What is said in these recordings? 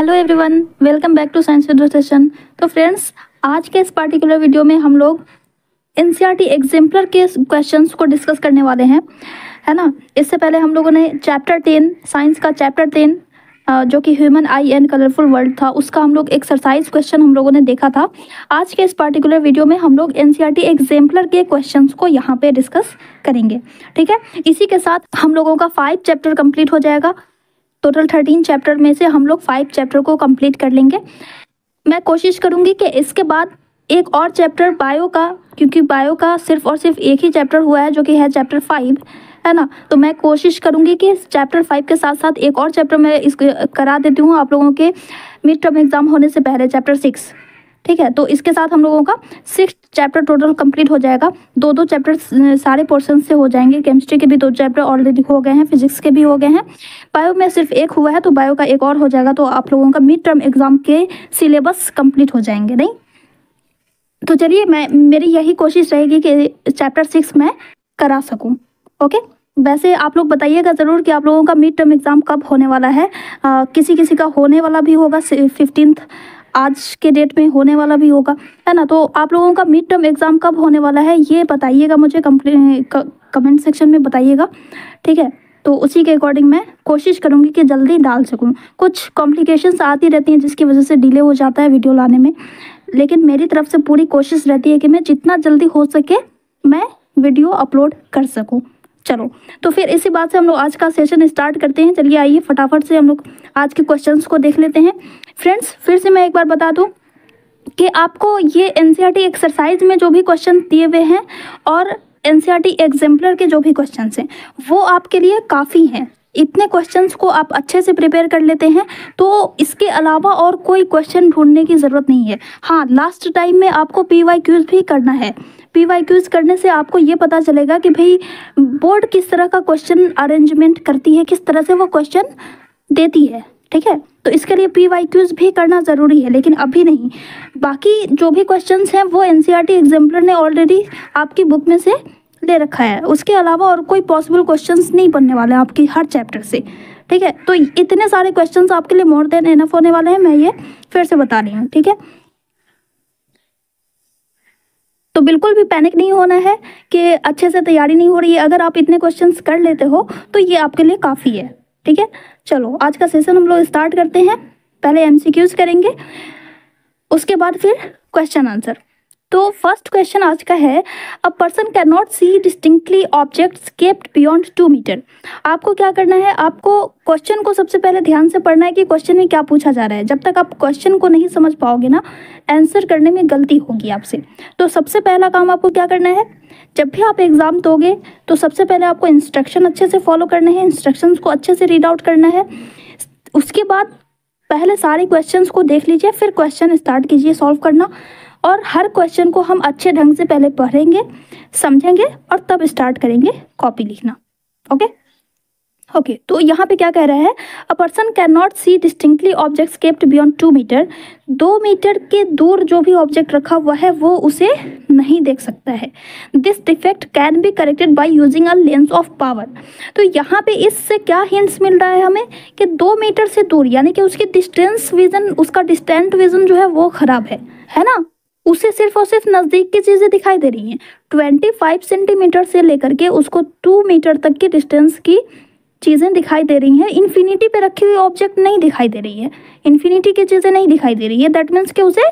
Hello everyone welcome back to science education तो friends आज के इस पार्टिकुलर वीडियो में हम लोग एन सी एग्जाम्पलर के क्वेश्चंस को डिस्कस करने वाले हैं, है ना? इससे पहले हम लोगों ने चैप्टर टेन साइंस का चैप्टर टेन जो कि human eye and colourful world था, उसका हम लोग एक्सरसाइज क्वेश्चन हम लोगों ने देखा था। आज के इस पार्टिकुलर वीडियो में हम लोग एन एग्जाम्पलर के क्वेश्चन को यहाँ पे डिस्कस करेंगे, ठीक है? इसी के साथ हम लोगों का फाइव चैप्टर कंप्लीट हो जाएगा। टोटल थर्टीन चैप्टर में से हम लोग फाइव चैप्टर को कंप्लीट कर लेंगे। मैं कोशिश करूँगी कि इसके बाद एक और चैप्टर बायो का, क्योंकि बायो का सिर्फ़ और सिर्फ़ एक ही चैप्टर हुआ है, जो कि है चैप्टर फाइव है ना? तो मैं कोशिश करूँगी कि चैप्टर फाइव के साथ साथ एक और चैप्टर मैं इस करा देती हूँ आप लोगों के मिड टर्म एग्ज़ाम होने से पहले चैप्टर सिक्स ठीक है? तो इसके साथ हम लोगों का सिक्स चैप्टर टोटल कंप्लीट हो जाएगा। दो दो चैप्टर सारे पोर्शन से हो जाएँगे। केमिस्ट्री के भी दो चैप्टर ऑलरेडी हो गए हैं फिजिक्स के भी हो गए हैं। बायो में सिर्फ़ एक हुआ है तो बायो का एक और हो जाएगा तो आप लोगों का मिड टर्म एग्ज़ाम के सिलेबस कंप्लीट हो जाएँगे नहीं? तो चलिए मैं मेरी यही कोशिश रहेगी कि चैप्टर सिक्स मैं करा सकूँ ओके? वैसे आप लोग बताइएगा ज़रूर कि आप लोगों का मिड टर्म एग्ज़ाम कब होने वाला है। आ, किसी किसी का होने वाला भी होगा फिफ्टींथ आज के डेट में होने वाला भी होगा, है ना? तो आप लोगों का मिड टर्म एग्ज़ाम कब होने वाला है, ये बताइएगा मुझे कमेंट सेक्शन में बताइएगा, ठीक है? तो उसी के अकॉर्डिंग मैं कोशिश करूँगी कि जल्दी डाल सकूँ। कुछ कॉम्प्लिकेशंस आती रहती हैं जिसकी वजह से डिले हो जाता है वीडियो लाने में, लेकिन मेरी तरफ़ से पूरी कोशिश रहती है कि मैं जितना जल्दी हो सके मैं वीडियो अपलोड कर सकूँ। चलो तो फिर इसी बात से हम लोग आज का सेशन स्टार्ट करते हैं। चलिए आइए, फटाफट से हम लोग आज के क्वेश्चंस को देख लेते हैं। फ्रेंड्स फिर से मैं एक बार बता दूँ कि आपको ये एन एक्सरसाइज में जो भी क्वेश्चन दिए हुए हैं और एन एग्जाम्पलर के जो भी क्वेश्चन हैं, वो आपके लिए काफ़ी हैं। इतने क्वेश्चंस को आप अच्छे से प्रिपेयर कर लेते हैं तो इसके अलावा और कोई क्वेश्चन ढूँढने की ज़रूरत नहीं है। हाँ लास्ट टाइम में आपको पी वाई क्यूज़ भी करना है। पी वाई क्यूज़ करने से आपको ये पता चलेगा कि भाई बोर्ड किस तरह का क्वेश्चन अरेंजमेंट करती है, किस तरह से वो क्वेश्चन देती है, ठीक है? तो इसके लिए पी वाई क्यूज़ भी करना ज़रूरी है, लेकिन अभी नहीं। बाकी जो भी क्वेश्चन हैं, वो N C R T exemplar ने ऑलरेडी आपकी बुक में से ले रखा है। उसके अलावा और कोई पॉसिबल क्वेश्चंस नहीं बनने वाले हैं आपकी हर चैप्टर से, ठीक है? तो इतने सारे क्वेश्चंस आपके लिए मोर देन एनफ होने वाले हैं, मैं ये फिर से बता रही हूँ, ठीक है? तो बिल्कुल भी पैनिक नहीं होना है कि अच्छे से तैयारी नहीं हो रही है। अगर आप इतने क्वेश्चंस कर लेते हो तो ये आपके लिए काफ़ी है। ठीक है? चलो, आज का सेशन हम लोग स्टार्ट करते हैं। पहले एम करेंगे, उसके बाद फिर क्वेश्चन आंसर तो फ़र्स्ट क्वेश्चन आज का है a person can not see distinctly objects kept beyond two metre आपको क्या करना है? आपको क्वेश्चन को सबसे पहले ध्यान से पढ़ना है कि क्वेश्चन में क्या पूछा जा रहा है। जब तक आप क्वेश्चन को नहीं समझ पाओगे ना आंसर करने में गलती होगी आपसे। तो सबसे पहला काम आपको क्या करना है? जब भी आप एग्ज़ाम दोगे तो सबसे पहले आपको इंस्ट्रक्शन अच्छे से फॉलो करने हैं इंस्ट्रक्शंस को अच्छे से रीड आउट करना है। उसके बाद पहले सारे क्वेश्चंस को देख लीजिए, फिर क्वेश्चन स्टार्ट कीजिए सॉल्व करना। और हर क्वेश्चन को हम अच्छे ढंग से पहले पढ़ेंगे, समझेंगे और तब स्टार्ट करेंगे कॉपी लिखना। ओके ओके तो यहाँ पे क्या कह रहा है? A person can not see distinctly objects kept beyond two metre दो मीटर के दूर जो भी ऑब्जेक्ट रखा हुआ है, वो उसे नहीं देख सकता है। This defect can be corrected by using a lens of power तो यहाँ पे इससे क्या हिंट्स मिल रहा है हमें? कि दो मीटर से दूर, यानी कि उसकी डिस्टेंस विजन उसका डिस्टेंट विजन जो है, वो खराब है। है ना? उसे सिर्फ़ और सिर्फ़ नज़दीक की चीज़ें दिखाई दे रही हैं। ट्वेंटी फाइव सेंटीमीटर से लेकर के उसको टू मीटर तक की डिस्टेंस की चीज़ें दिखाई दे रही हैं। इन्फिनिटी पे रखी हुई ऑब्जेक्ट नहीं दिखाई दे रही है। इन्फिनिटी की चीज़ें नहीं दिखाई दे रही है। दैट मीन्स कि उसे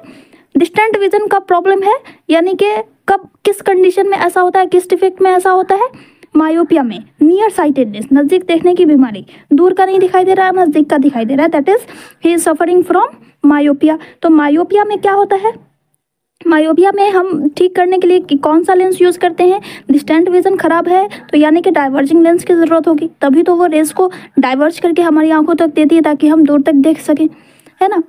डिस्टेंट विजन का प्रॉब्लम है। यानी कि कब, किस कंडीशन में ऐसा होता है, किस डिफेक्ट में ऐसा होता है? मायोपिया में नियर साइटेडनेस नज़दीक देखने की बीमारी। दूर का नहीं दिखाई दे रहा है नज़दीक का दिखाई दे रहा है। That is he is suffering from myopia तो मायोपिया में क्या होता है? मायोबिया में हम ठीक करने के लिए कौन सा लेंस यूज़ करते हैं? डिस्टेंट विजन खराब है तो यानी कि डाइवर्जिंग लेंस की ज़रूरत होगी। तभी तो वो रेस को डाइवर्ज करके हमारी आँखों तक देती है ताकि हम दूर तक देख सकें, है ना?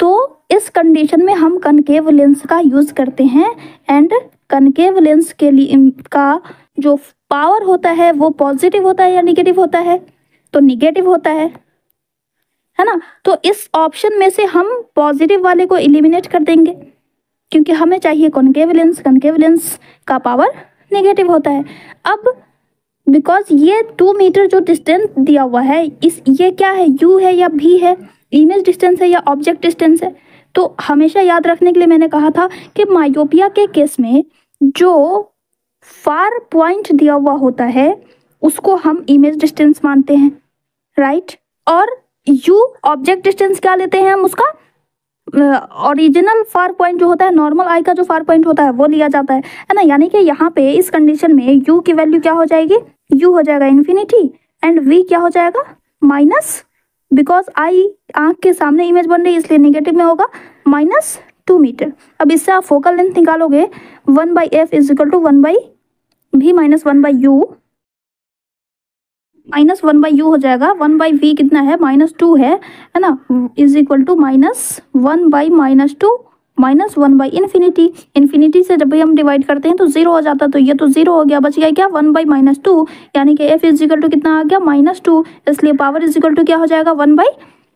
तो इस कंडीशन में हम कनकेव लेंस का यूज़ करते हैं एंड कनकेव लेंस के लिए का जो पावर होता है, वो पॉजिटिव होता है या निगेटिव होता है? तो निगेटिव होता है है ना? तो इस ऑप्शन में से हम पॉजिटिव वाले को एलिमिनेट कर देंगे। क्योंकि हमें चाहिए कॉनकेव लेंस कनकेव लेंस का पावर नेगेटिव होता है। अब बिकॉज़ ये टू मीटर जो डिस्टेंस दिया हुआ है, इस, ये क्या है? यू है या भी है? इमेज डिस्टेंस है या ऑब्जेक्ट डिस्टेंस है? तो हमेशा याद रखने के लिए मैंने कहा था कि मायोपिया के केस में जो फार पॉइंट दिया हुआ होता है, उसको हम इमेज डिस्टेंस मानते हैं राइट और यू ऑब्जेक्ट डिस्टेंस क्या लेते हैं हम उसका ओरिजिनल फार पॉइंट जो होता है नॉर्मल आई का जो फार पॉइंट होता है, वो लिया जाता है। है ना? यानी कि यहाँ पे इस कंडीशन में यू की वैल्यू क्या हो जाएगी? यू हो जाएगा इन्फिनिटी एंड वी क्या हो जाएगा? माइनस बिकॉज़ आई आँख के सामने इमेज बन रही है, इसलिए निगेटिव में होगा। माइनस टू मीटर अब इससे आप फोकल लेंथ निकालोगे one by F is equal to one by v minus one by u minus one by u हो जाएगा। वन बाई वी कितना है? माइनस टू है है ना? Is equal to minus one by minus two, minus one by infinity. Infinity से जब भी हम डिवाइड करते हैं तो ज़ीरो हो जाता है तो ये तो ज़ीरो हो गया। बच गया क्या? वन बाई माइनस टू, यानी कि एफ़ इज़ इक्वल टू कितना आ गया? Minus two. इसलिए पावर इज़ इक्वल टू क्या हो जाएगा? वन बाई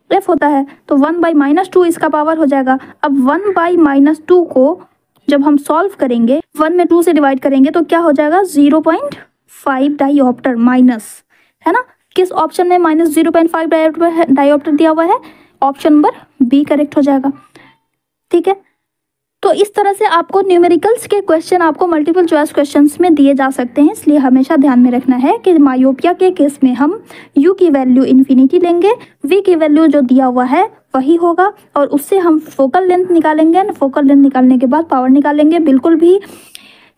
एफ़ होता है। तो वन बाई माइनस टू इसका पावर हो जाएगा। अब वन बाई माइनस टू को जब हम सॉल्व करेंगे, वन में टू से डिवाइड करेंगे तो क्या हो जाएगा? Zero point five dioptre minus. है ना? किस ऑप्शन में minus zero point five dioptre दिया हुआ है? ऑप्शन नंबर बी करेक्ट हो जाएगा। ठीक है? तो इस तरह से आपको न्यूमेरिकल्स के क्वेश्चन आपको मल्टीपल चॉइस क्वेश्चंस में दिए जा सकते हैं, इसलिए हमेशा ध्यान में रखना है कि मायोपिया के केस में हम u की वैल्यू इन्फिनिटी लेंगे, v की वैल्यू जो दिया हुआ है, वही होगा, और उससे हम फोकल लेंथ निकालेंगे फोकल लेंथ निकालने के बाद पावर निकालेंगे। बिल्कुल भी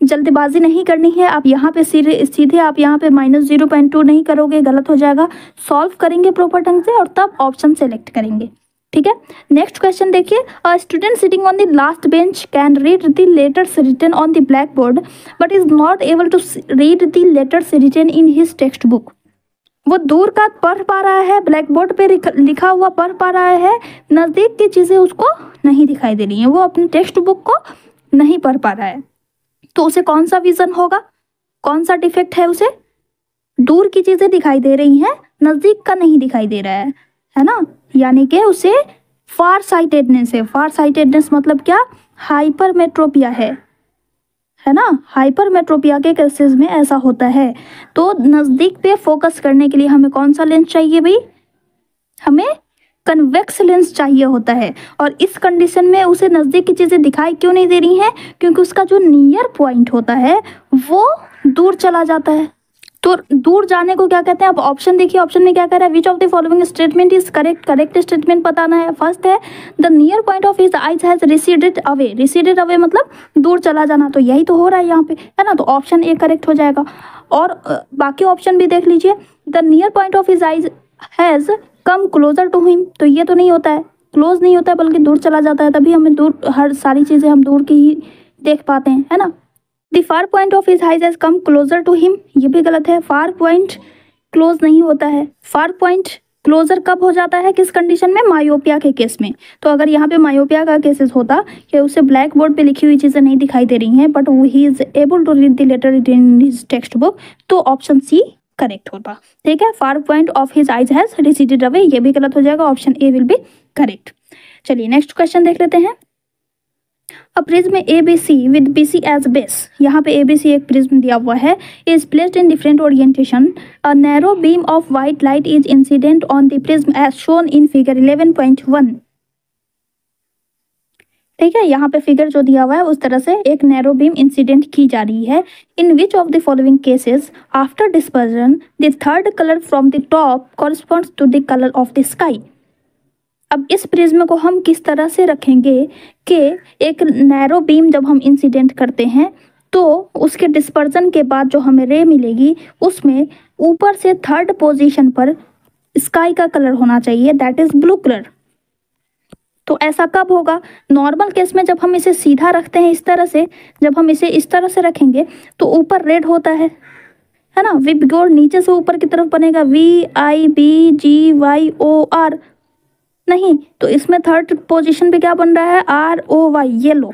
जल्दबाजी नहीं करनी है, आप यहाँ पे सीधे आप यहाँ पे माइनस ज़ीरो पॉइंट टू नहीं करोगे, गलत हो जाएगा। सॉल्व करेंगे प्रॉपर ढंग से और तब ऑप्शन सेलेक्ट करेंगे। ठीक है? नेक्स्ट क्वेश्चन देखिए। Student sitting on the last bench can read the letters written on the blackboard but is not able to read the letters written in his textbook वो दूर का पढ़ पा रहा है ब्लैक बोर्ड पे लिखा हुआ पढ़ पा रहा है, नज़दीक की चीज़ें उसको नहीं दिखाई दे रही हैं, वो अपनी टेक्स्ट बुक को नहीं पढ़ पा रहा है। तो उसे कौन सा विजन होगा? कौन सा डिफेक्ट है उसे? दूर की चीज़ें दिखाई दे रही हैं, नज़दीक का नहीं दिखाई दे रहा है है ना? यानी कि उसे फार साइटेडनेस है। फार साइटेडनेस मतलब क्या? हाइपर मेट्रोपिया है। है ना? हाइपर मेट्रोपिया के केसेस में ऐसा होता है। तो नज़दीक पे फोकस करने के लिए हमें कौन सा लेंस चाहिए भाई? हमें कन्वेक्स लेंस चाहिए होता है। और इस कंडीशन में उसे नज़दीक की चीज़ें दिखाई क्यों नहीं दे रही हैं? क्योंकि उसका जो नियर पॉइंट होता है, वो दूर चला जाता है। तो दूर जाने को क्या कहते हैं? अब ऑप्शन देखिए ऑप्शन में क्या कह रहा है? Which of the following statement is correct correct statement बताना है। फ़र्स्ट है the near point of his eyes has receded away receded away मतलब दूर चला जाना। तो यही तो हो रहा है यहाँ पे, है ना? तो ऑप्शन ए करेक्ट हो जाएगा। और बाकी ऑप्शन भी देख लीजिए। The near point of his eyes has come closer to him तो ये तो नहीं होता है। क्लोज नहीं होता है बल्कि दूर चला जाता है। तभी हमें दूर, हर सारी चीज़ें हम दूर की ही देख पाते हैं, है ना? The far point of his eyes has come closer to him ये भी गलत है। फार पॉइंट क्लोज नहीं होता है। फार पॉइंट क्लोजर कब हो जाता है? किस कंडीशन में? मायोपिया के केस में। तो अगर यहाँ पे मायोपिया का केसेस होता कि उसे ब्लैक बोर्ड पे लिखी हुई चीज़ें नहीं दिखाई दे रही हैं बट वो he is able to read the letter in his textbook तो ऑप्शन सी करेक्ट होता ठीक है? Far point of his eyes has receded away ये भी गलत हो जाएगा। Option A will be correct चलिए नेक्स्ट क्वेश्चन देख लेते हैं। A prism A B C with B C as base यहाँ पे ए बी सी एक प्रिज्म दिया हुआ है। Is placed in different orientation a narrow beam of white light is incident on the prism as shown in figure 11.1 ठीक है, यहाँ पे फिगर जो दिया हुआ है, उस तरह से एक नैरो बीम इंसिडेंट की जा रही है। In which of the following cases after dispersion the third colour from the top corresponds to the colour of the sky अब इस प्रिज्म को हम किस तरह से रखेंगे कि एक नैरो बीम जब हम इंसिडेंट करते हैं तो उसके डिस्पर्जन के बाद जो हमें रे मिलेगी, उसमें ऊपर से थर्ड पोजीशन पर स्काई का कलर होना चाहिए दैट इज़ ब्लू कलर तो ऐसा कब होगा? नॉर्मल केस में जब हम इसे सीधा रखते हैं इस तरह से, जब हम इसे इस तरह से रखेंगे तो ऊपर रेड होता है। है ना? वी बिगोर नीचे से ऊपर की तरफ़ बनेगा। V I B G Y O R नहीं तो इसमें थर्ड पोजीशन पे क्या बन रहा है? आर ओ वाई येलो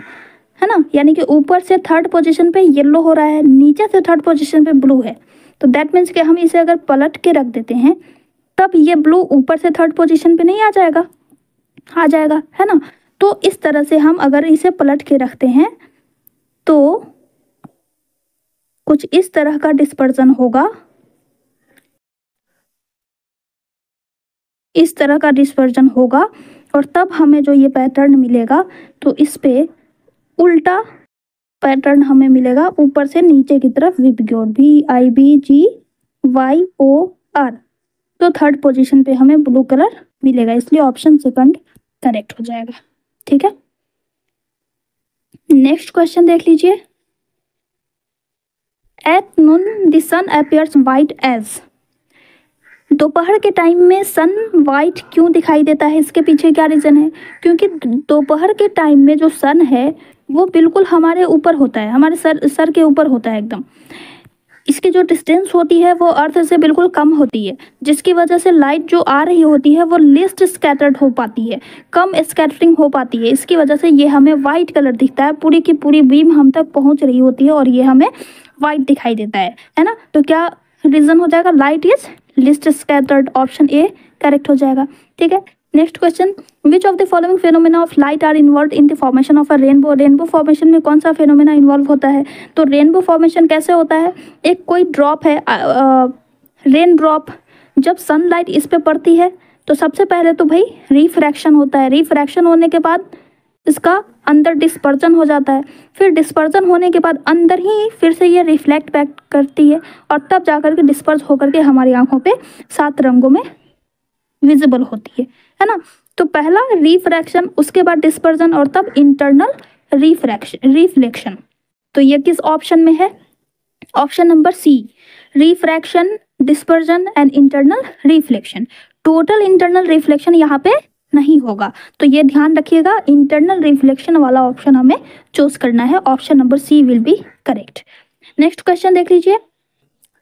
है ना? यानी कि ऊपर से थर्ड पोजीशन पे येलो हो रहा है, नीचे से थर्ड पोजीशन पे ब्लू है। तो दैट मीन्स कि हम इसे अगर पलट के रख देते हैं, तब ये ब्लू ऊपर से थर्ड पोजीशन पे नहीं आ जाएगा। आ जाएगा, है ना? तो इस तरह से हम अगर इसे पलट के रखते हैं तो कुछ इस तरह का डिस्पर्जन होगा। इस तरह का डिस्पर्जन होगा और तब हमें जो ये पैटर्न मिलेगा तो इस पे उल्टा पैटर्न हमें मिलेगा, ऊपर से नीचे की तरफ़ VIBGYOR V I B G Y O R तो थर्ड पोजीशन पे हमें ब्लू कलर मिलेगा, इसलिए ऑप्शन सेकंड करेक्ट हो जाएगा। ठीक है? नेक्स्ट क्वेश्चन देख लीजिए। At noon the sun appears white as दोपहर के टाइम में सन वाइट क्यों दिखाई देता है? इसके पीछे क्या रीज़न है? क्योंकि दोपहर के टाइम में जो सन है, वो बिल्कुल हमारे ऊपर होता है। हमारे सर सर के ऊपर होता है एकदम। इसकी जो डिस्टेंस होती है, वो अर्थ से बिल्कुल कम होती है। जिसकी वजह से लाइट जो आ रही होती है, वो लिस्ट स्कैटर्ड हो पाती है। कम स्कैटरिंग हो पाती है। इसकी वजह से ये हमें वाइट कलर दिखता है। पूरी की पूरी बीम हम तक पहुँच रही होती है और ये हमें वाइट दिखाई देता है। है ना? तो क्या रीजन हो जाएगा? Light is least scattered option A correct हो जाएगा। ठीक है? Next question which of the following phenomena of light are involve in the formation of a rainbow rainbow formation में कौन सा फेनोमेना इन्वॉल्व होता है? तो रेनबो फॉर्मेशन कैसे होता है? एक कोई ड्रॉप है रेन ड्रॉप जब सनलाइट इस पे पड़ती है तो सबसे पहले तो भाई रिफ्रैक्शन होता है। रिफ्रैक्शन होने के बाद इसका अंदर डिस्पर्जन हो जाता है। फिर डिस्पर्जन होने के बाद अंदर ही फिर से ये रिफ्लेक्ट बैक करती है और तब जाकर के डिस्पर्ज होकर के हमारी आँखों पे सात रंगों में विजिबल होती है। है ना? तो पहला रिफ्रैक्शन उसके बाद डिस्पर्जन और तब इंटरनल रिफ्रैक्शन रिफ्लेक्शन तो ये किस ऑप्शन में है? Option number C refraction dispersion and internal reflection total internal reflection यहाँ पे नहीं होगा। तो ये ध्यान रखिएगा इंटरनल रिफ्लेक्शन वाला ऑप्शन हमें चूज़ करना है। Option number C will be correct next question देख लीजिए।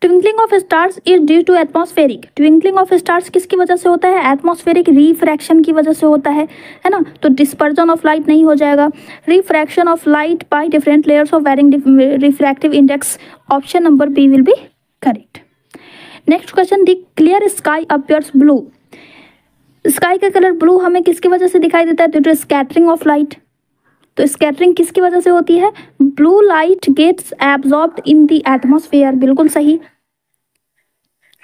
Twinkling of stars is due to atmospheric twinkling of stars किसकी वजह से होता है? एटमॉस्फेरिक रिफ्रैक्शन की वजह से होता है है ना? तो डिस्पर्जन ऑफ़ लाइट नहीं हो जाएगा। Refraction of light by different layers of varying refractive index option number B will be correct next question the clear sky appears blue sky का कलर ब्लू हमें किसकी वजह से दिखाई देता है? Due to scattering of light तो scattering किसकी वजह से होती है? Blue light gets absorb in the atmosphere बिल्कुल सही।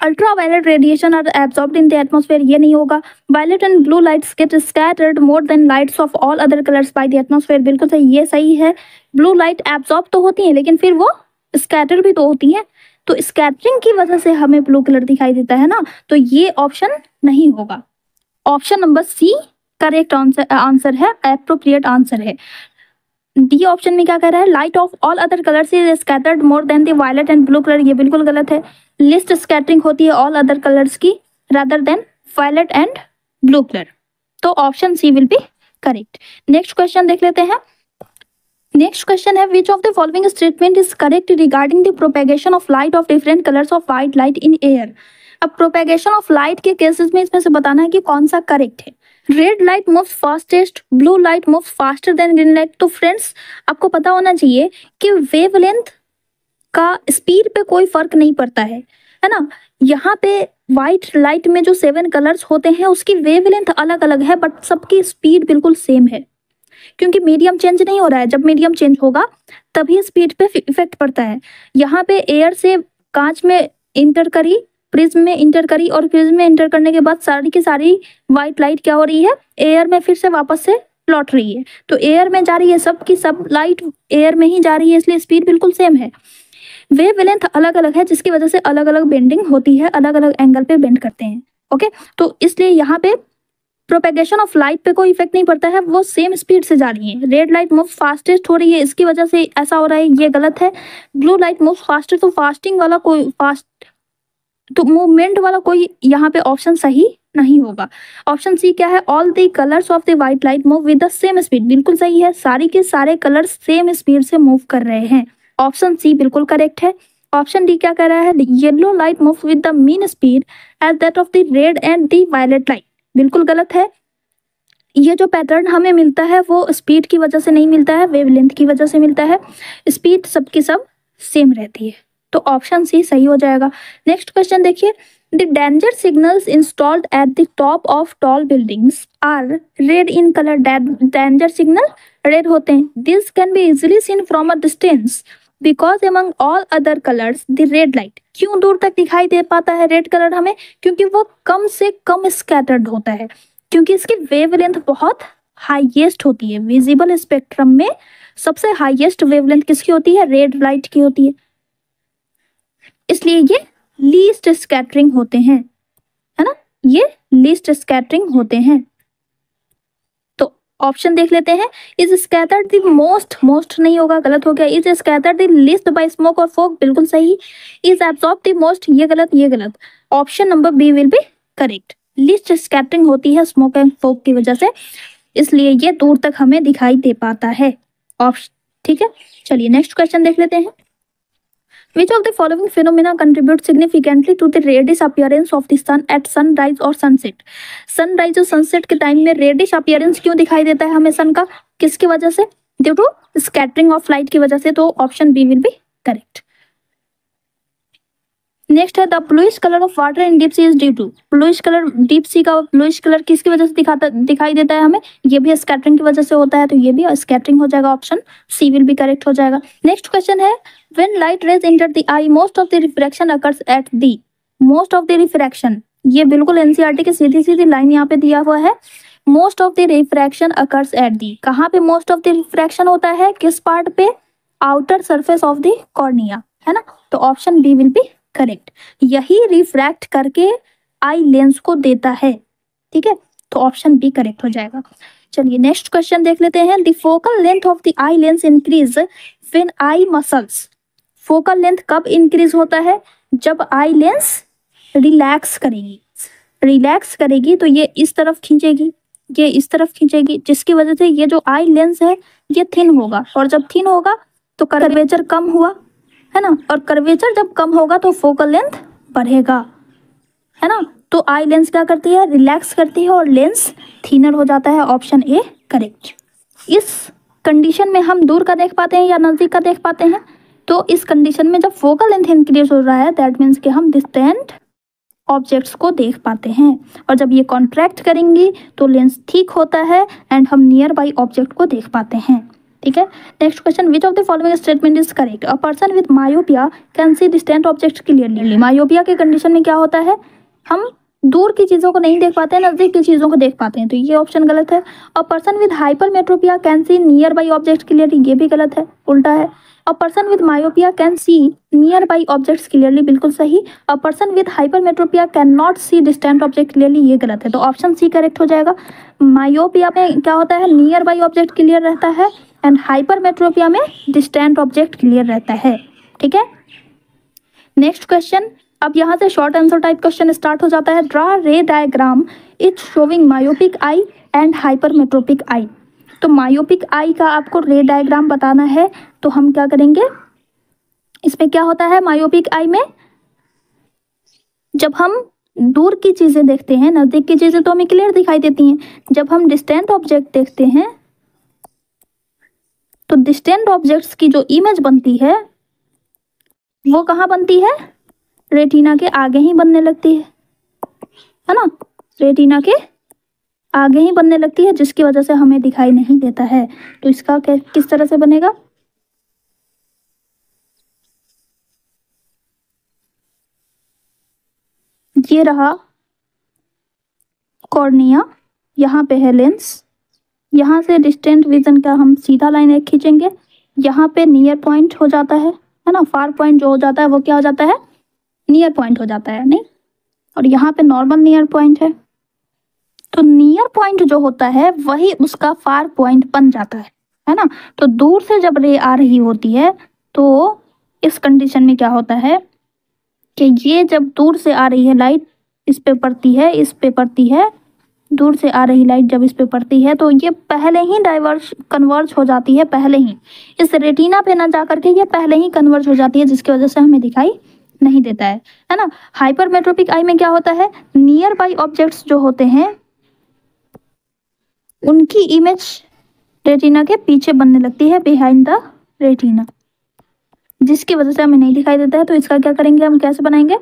Ultraviolet radiation are absorbed in the atmosphere ये नहीं होगा। Violet and blue lights get scattered more than lights of all other colours by the atmosphere बिल्कुल सही। ये सही है। ब्लू लाइट एब्जॉर्ब तो होती है, लेकिन फिर वो स्कैटर भी तो होती है। तो स्कैटरिंग की वजह से हमें ब्लू कलर दिखाई देता है ना? तो ये ऑप्शन नहीं होगा। Option number C correct answer answer है। अप्रोप्रिएट आंसर है। डी ऑप्शन में क्या कह रहा है? Light of all other colour is scattered more than the violet and blue colour ये बिल्कुल गलत है। लिस्ट स्कैटरिंग होती है ऑल अदर कलर्स की rather than violet and blue colour तो option C will be correct next question देख लेते हैं। नेक्स्ट क्वेश्चन है which of the following statement is correct regarding the propagation of light of different colours of white light in air अब propagation of light के cases में इसमें से बताना है कि कौन सा करेक्ट है। Red light moves fastest blue light moves faster than green light तो फ्रेंड्स आपको पता होना चाहिए कि वेवलेंथ का स्पीड पे कोई फ़र्क नहीं पड़ता है है ना? यहाँ पे व्हाइट लाइट में जो सेवन कलर्स होते हैं, उसकी वेवलेंथ अलग अलग है बट सबकी स्पीड बिल्कुल सेम है। क्योंकि मीडियम चेंज नहीं हो रहा है। जब मीडियम चेंज होगा, तभी स्पीड पे इफ़ेक्ट पड़ता है। यहाँ पे एयर से कांच में इंटर करी प्रिज्म में इंटर करी और प्रिज्म में इंटर करने के बाद सारी की सारी व्हाइट लाइट क्या हो रही है? एयर में फिर से वापस से लौट रही है। तो एयर में जा रही है सब की सब लाइट एयर में ही जा रही है, इसलिए स्पीड बिल्कुल सेम है। वेव लेंथ अलग अलग है, जिसकी वजह से अलग अलग बेंडिंग होती है अलग अलग एंगल पे बेंड करते हैं ओके तो इसलिए यहाँ पे प्रोपेगेशन ऑफ़ लाइट पे कोई इफ़ेक्ट नहीं पड़ता है, वो सेम स्पीड से जा रही है। रेड लाइट मूव फास्टेस्ट हो रही है, इसकी वजह से ऐसा हो रहा है, ये गलत है। ब्लू लाइट मूव फास्टेस्ट तो फास्टिंग वाला कोई फास्ट तो मूवमेंट वाला कोई यहाँ पे ऑप्शन सही नहीं होगा। ऑप्शन सी क्या है? All the colours of the white light move with the same speed बिल्कुल सही है, सारी के सारे कलर्स सेम स्पीड से मूव कर रहे हैं। ऑप्शन सी बिल्कुल करेक्ट है। ऑप्शन डी क्या कह रहा है? Yellow light move with the mean speed as that of the red and the violet light बिल्कुल गलत है। ये जो पैटर्न हमें मिलता है, वो स्पीड की वजह से नहीं मिलता है वेवलेंथ की वजह से मिलता है। स्पीड सबकी सब सेम रहती है। तो ऑप्शन सी सही हो जाएगा। नेक्स्ट क्वेश्चन देखिए। The danger signals installed at the top of tall buildings are red in colour danger signal red होते हैं। This can be easily seen from a distance because among all other colours the red light क्यों दूर तक दिखाई दे पाता है red colour हमें? क्योंकि वो कम से कम स्कैटर्ड होता है। क्योंकि इसकी वेवलेंथ बहुत हाईएस्ट होती है। विजिबल स्पेक्ट्रम में सबसे हाईएस्ट वेवलेंथ किसकी होती है? रेड लाइट की होती है। इसलिए ये लीस्ट स्कैटरिंग होते हैं। है ना? ये लीस्ट स्कैटरिंग होते हैं। ऑप्शन देख लेते हैं। Is scattered the most most नहीं होगा, गलत हो गया। Is scattered the least by smoke और फोक बिल्कुल सही। इज़ एब्सॉर्ब द मोस्ट ये गलत ये गलत। Option number B will be correct least scattering होती है स्मोक एंड फोक की वजह से। इसलिए ये दूर तक हमें दिखाई दे पाता है। ऑप्शन ठीक है? चलिए नेक्स्ट क्वेश्चन देख लेते हैं। Which of the following phenomena contribute significantly to the reddish appearance of the sun at sunrise or sunset? Sunrise और sunset के time में reddish appearance क्यों दिखाई देता है हमें sun का किसकी वजह से due to scattering of light की वजह से तो option B will be correct next है the bluish colour of water in deep sea is due to bluish colour deep sea का ब्लूइश कलर किसकी वजह से दिखाता, दिखाई देता है हमें? ये भी स्कैटरिंग की वजह से होता है तो ये भी स्कैटरिंग हो जाएगा ऑप्शन सी विल भी करेक्ट हो जाएगा. नेक्स्ट क्वेश्चन है when light rays enter the eye most of the refraction occurs at the most of the refraction ये बिल्कुल एनसीआरटी की सीधी सीधी लाइन यहाँ पे दिया हुआ है. Most of the refraction occurs at the कहाँ पे मोस्ट ऑफ़ द रिफ्रैक्शन होता है? किस पार्ट पे? Outer surface of the cornea है ना? तो option B will be correct. यही रिफ्रैक्ट करके आई लेंस को देता है। ठीक है? तो ऑप्शन बी करेक्ट हो जाएगा। चलिए नेक्स्ट क्वेश्चन देख लेते हैं। The focal length of the eye lens increase when eye muscles focal length कब इंक्रीज होता है? जब आई लेंस रिलैक्स करेगी। रिलैक्स करेगी तो ये इस तरफ़ खींचेगी। ये इस तरफ़ खींचेगी, जिसकी वजह से ये जो आई लेंस है, ये थिन होगा। और जब थिन होगा तो कर्वेचर कम हुआ। है ना? और कर्वेचर जब कम होगा तो फोकल लेंथ बढ़ेगा। है ना? तो आई लेंस क्या करती है? रिलैक्स करती है और लेंस थीनर हो जाता है। ऑप्शन ए करेक्ट इस कंडीशन में हम दूर का देख पाते हैं या नज़दीक का देख पाते हैं? तो इस कंडीशन में जब फोकल लेंथ इंक्रीज हो रहा है दैट मीन्स कि हम डिस्टेंट ऑब्जेक्ट्स को देख पाते हैं। और जब ये कॉन्ट्रैक्ट करेंगी तो लेंस ठीक होता है एंड हम नियर बाई ऑब्जेक्ट को देख पाते हैं। ठीक है? Next question which of the following statement is correct a person with myopia can see distant object clearly myopia के कंडीशन में क्या होता है? हम दूर की चीज़ों को नहीं देख पाते हैं नज़दीक की चीज़ों को देख पाते हैं तो ये ऑप्शन गलत है। A person with hypermetropia can see nearby object clearly ये भी गलत है उल्टा है। A person with myopia can see nearby objects clearly बिल्कुल सही। A person with hypermetropia can not see distant object clearly ये गलत है तो ऑप्शन सी करेक्ट हो जाएगा। मायोपिया में क्या होता है? नियर बाई ऑब्जेक्ट क्लियर रहता है। एंड हाइपरमेट्रोपिया में डिस्टेंट ऑब्जेक्ट क्लियर रहता है, ठीक है? नेक्स्ट क्वेश्चन अब यहाँ से short answer type question start हो जाता है. Draw ray diagram it showing myopic eye and hypermetropic eye तो मायोपिक आई का आपको रे डायग्राम बताना है तो हम क्या करेंगे? इसमें क्या होता है मायोपिक आई में? जब हम दूर की चीज़ें देखते हैं, नज़दीक की चीज़ें तो हमें क्लियर दिखाई देती हैं. जब हम डिस्टेंट ऑब्जेक्ट देखते हैं तो डिस्टेंट ऑब्जेक्ट्स की जो इमेज बनती है, वो कहाँ बनती है? रेटिना के आगे ही बनने लगती है। है ना? रेटिना के आगे ही बनने लगती है, जिसकी वजह से हमें दिखाई नहीं देता है। तो इसका किस तरह से बनेगा? ये रहा कॉर्निया यहाँ पे है लेंस यहाँ से डिस्टेंट विजन का हम सीधा लाइन एक खींचेंगे। यहाँ पे नियर पॉइंट हो जाता है है ना? फार पॉइंट जो हो जाता है, वो क्या हो जाता है? नियर पॉइंट हो जाता है, नहीं? और यहाँ पे नॉर्मल नियर पॉइंट है। तो नियर पॉइंट जो होता है, वही उसका फार पॉइंट बन जाता है है ना? तो दूर से जब रे आ रही होती है तो इस कंडीशन में क्या होता है कि ये जब दूर से आ रही है लाइट इस पे पड़ती है, इस पे पड़ती है दूर से आ रही लाइट जब इस पे पड़ती है तो ये पहले ही डाइवर्स कन्वर्ज हो जाती है, पहले ही। इस रेटिना पे ना जा करके ये पहले ही कन्वर्ज हो जाती है, जिसकी वजह से हमें दिखाई नहीं देता है। है ना? हाइपरमेट्रोपिक आई में क्या होता है? नियर बाई ऑब्जेक्ट्स जो होते हैं, उनकी इमेज रेटिना के पीछे बनने लगती है बिहाइंड द रेटिना जिसकी वजह से हमें नहीं दिखाई देता है तो इसका क्या करेंगे? हम कैसे बनाएँगे?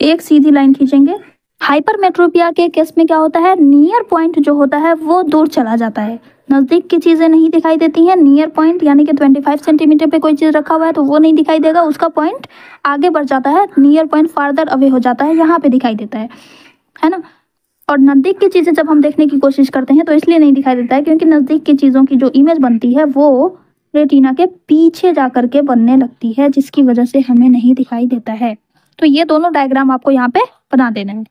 एक सीधी लाइन खींचेंगे। हाइपरमेट्रोपिया के केस में क्या होता है? नियर पॉइंट जो होता है, वो दूर चला जाता है। नज़दीक की चीज़ें नहीं दिखाई देती हैं। नियर पॉइंट, यानी कि 25 सेंटीमीटर पे कोई चीज़ रखा हुआ है तो वो नहीं दिखाई देगा। उसका पॉइंट आगे बढ़ जाता है। नियर पॉइंट फार्दर अवे हो जाता है, यहाँ पे दिखाई देता है। है ना? और नज़दीक की चीज़ें जब हम देखने की कोशिश करते हैं तो इसलिए नहीं दिखाई देता है, क्योंकि नज़दीक की चीज़ों की जो इमेज बनती है, वो रेटिना के पीछे जा करके बनने लगती है, जिसकी वजह से हमें नहीं दिखाई देता है। तो ये दोनों डायग्राम आपको यहाँ पे बना देना है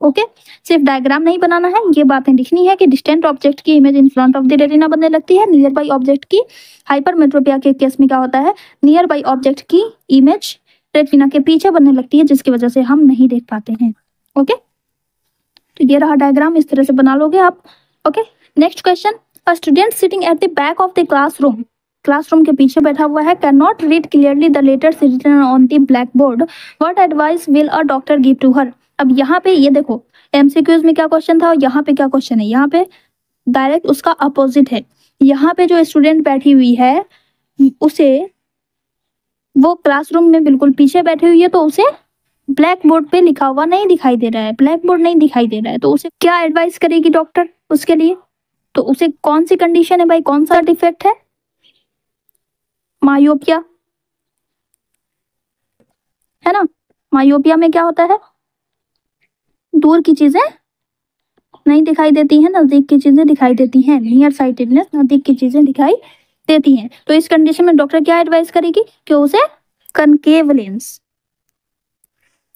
ओके सिर्फ़ डायग्राम नहीं बनाना है, ये बातें लिखनी है कि डिस्टेंट ऑब्जेक्ट की image in front of the retina बनने लगती है नियर बाई ऑब्जेक्ट की हाइपरमेट्रोपिया के केस में क्या होता है? नियर बाई ऑब्जेक्ट की इमेज रेटिना के पीछे बनने लगती है, जिसकी वजह से हम नहीं देख पाते हैं। ओके तो ये रहा डायग्राम इस तरह से बना लोगे आप। Okay next question a student sitting at the back of the classroom classroom के पीछे बैठा हुआ है। Can not read clearly the letters written on the blackboard what advice will a doctor give to her अब यहाँ पे ये देखो एमसीक्यूज में क्या क्वेश्चन था और यहाँ पे क्या क्वेश्चन है? यहाँ पे डायरेक्ट उसका अपोजिट है। यहाँ पे जो स्टूडेंट बैठी हुई है, उसे वो क्लासरूम में बिल्कुल पीछे बैठी हुई है तो उसे ब्लैक बोर्ड पे लिखा हुआ नहीं दिखाई दे रहा है। ब्लैक बोर्ड नहीं दिखाई दे रहा है। तो उसे क्या एडवाइस करेगी डॉक्टर उसके लिए? तो उसे कौन सी कंडीशन है भाई? कौन सा डिफेक्ट है? मायोपिया। है ना? मायोपिया में क्या होता है? दूर की चीज़ें नहीं दिखाई देती हैं, नज़दीक की चीज़ें दिखाई देती हैं नियर साइटेडनेस नज़दीक की चीज़ें दिखाई देती हैं। तो इस कंडीशन में डॉक्टर क्या एडवाइस करेगी? कि उसे कनकेव लेंस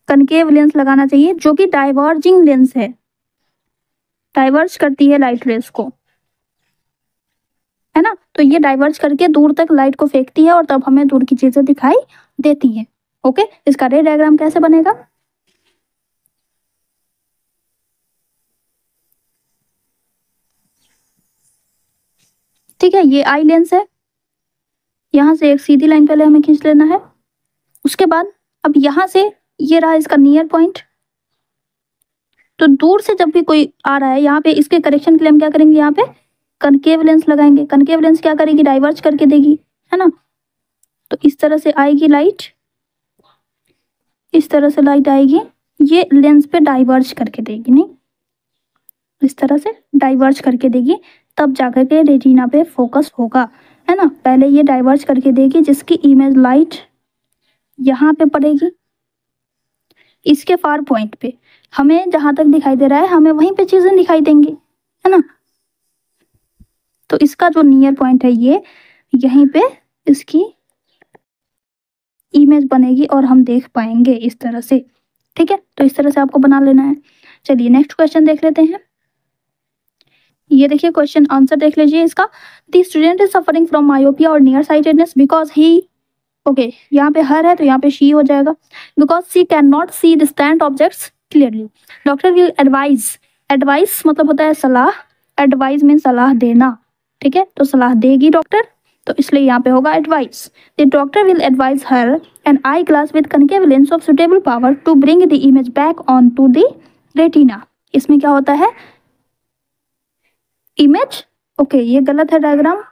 कनकेव लेंस लगाना चाहिए, जो कि डाइवर्जिंग लेंस है। डाइवर्ज करती है लाइट रेस को। है ना? तो ये डाइवर्ज करके दूर तक लाइट को फेंकती है और तब हमें दूर की चीज़ें दिखाई देती हैं। ओके इसका रे डायग्राम कैसे बनेगा? ठीक है, ये आई लेंस है। यहाँ से एक सीधी लाइन पहले हमें खींच लेना है। उसके बाद अब यहाँ से ये रहा इसका नियर पॉइंट तो दूर से जब भी कोई आ रहा है, यहाँ पे इसके करेक्शन के लिए हम क्या करेंगे यहाँ पे? कनकेव लेंस लगाएँगे। कनकेव लेंस क्या करेगी? डाइवर्ज करके देगी, है ना? तो इस तरह से आएगी लाइट इस तरह से लाइट आएगी। ये लेंस पे डाइवर्ज करके देगी, नहीं? इस तरह से डाइवर्ज करके देगी। तब जाकर के रेटिना पे फोकस होगा, है ना? पहले ये डाइवर्ज करके देगी, जिसकी इमेज लाइट यहाँ पे पड़ेगी। इसके फार पॉइंट पे। हमें जहाँ तक दिखाई दे रहा है, हमें वहीं पे चीज़ें दिखाई देंगी, है ना? तो इसका जो नियर पॉइंट है ये, यहीं पे इसकी इमेज बनेगी और हम देख पाएँगे इस तरह से। ठीक है? तो इस तरह से आपको बना लेना है। चलिए नेक्स्ट क्वेश्चन देख लेते हैं। ये देखिए क्वेश्चन आंसर देख लीजिए इसका। The student is suffering from myopia और near sightedness because he okay यहाँ पे हर है तो यहाँ पे शी हो जाएगा। Because she can not see distant objects clearly doctor will advise advice मतलब होता है सलाह एडवाइस मीन सलाह देना। ठीक है? तो सलाह देगी डॉक्टर तो इसलिए यहाँ पे होगा advice the doctor will advise her an eye glass with concave lens of suitable power to bring the image back on to the retina इसमें क्या होता है? इमेज ओके okay, ये गलत है डायग्राम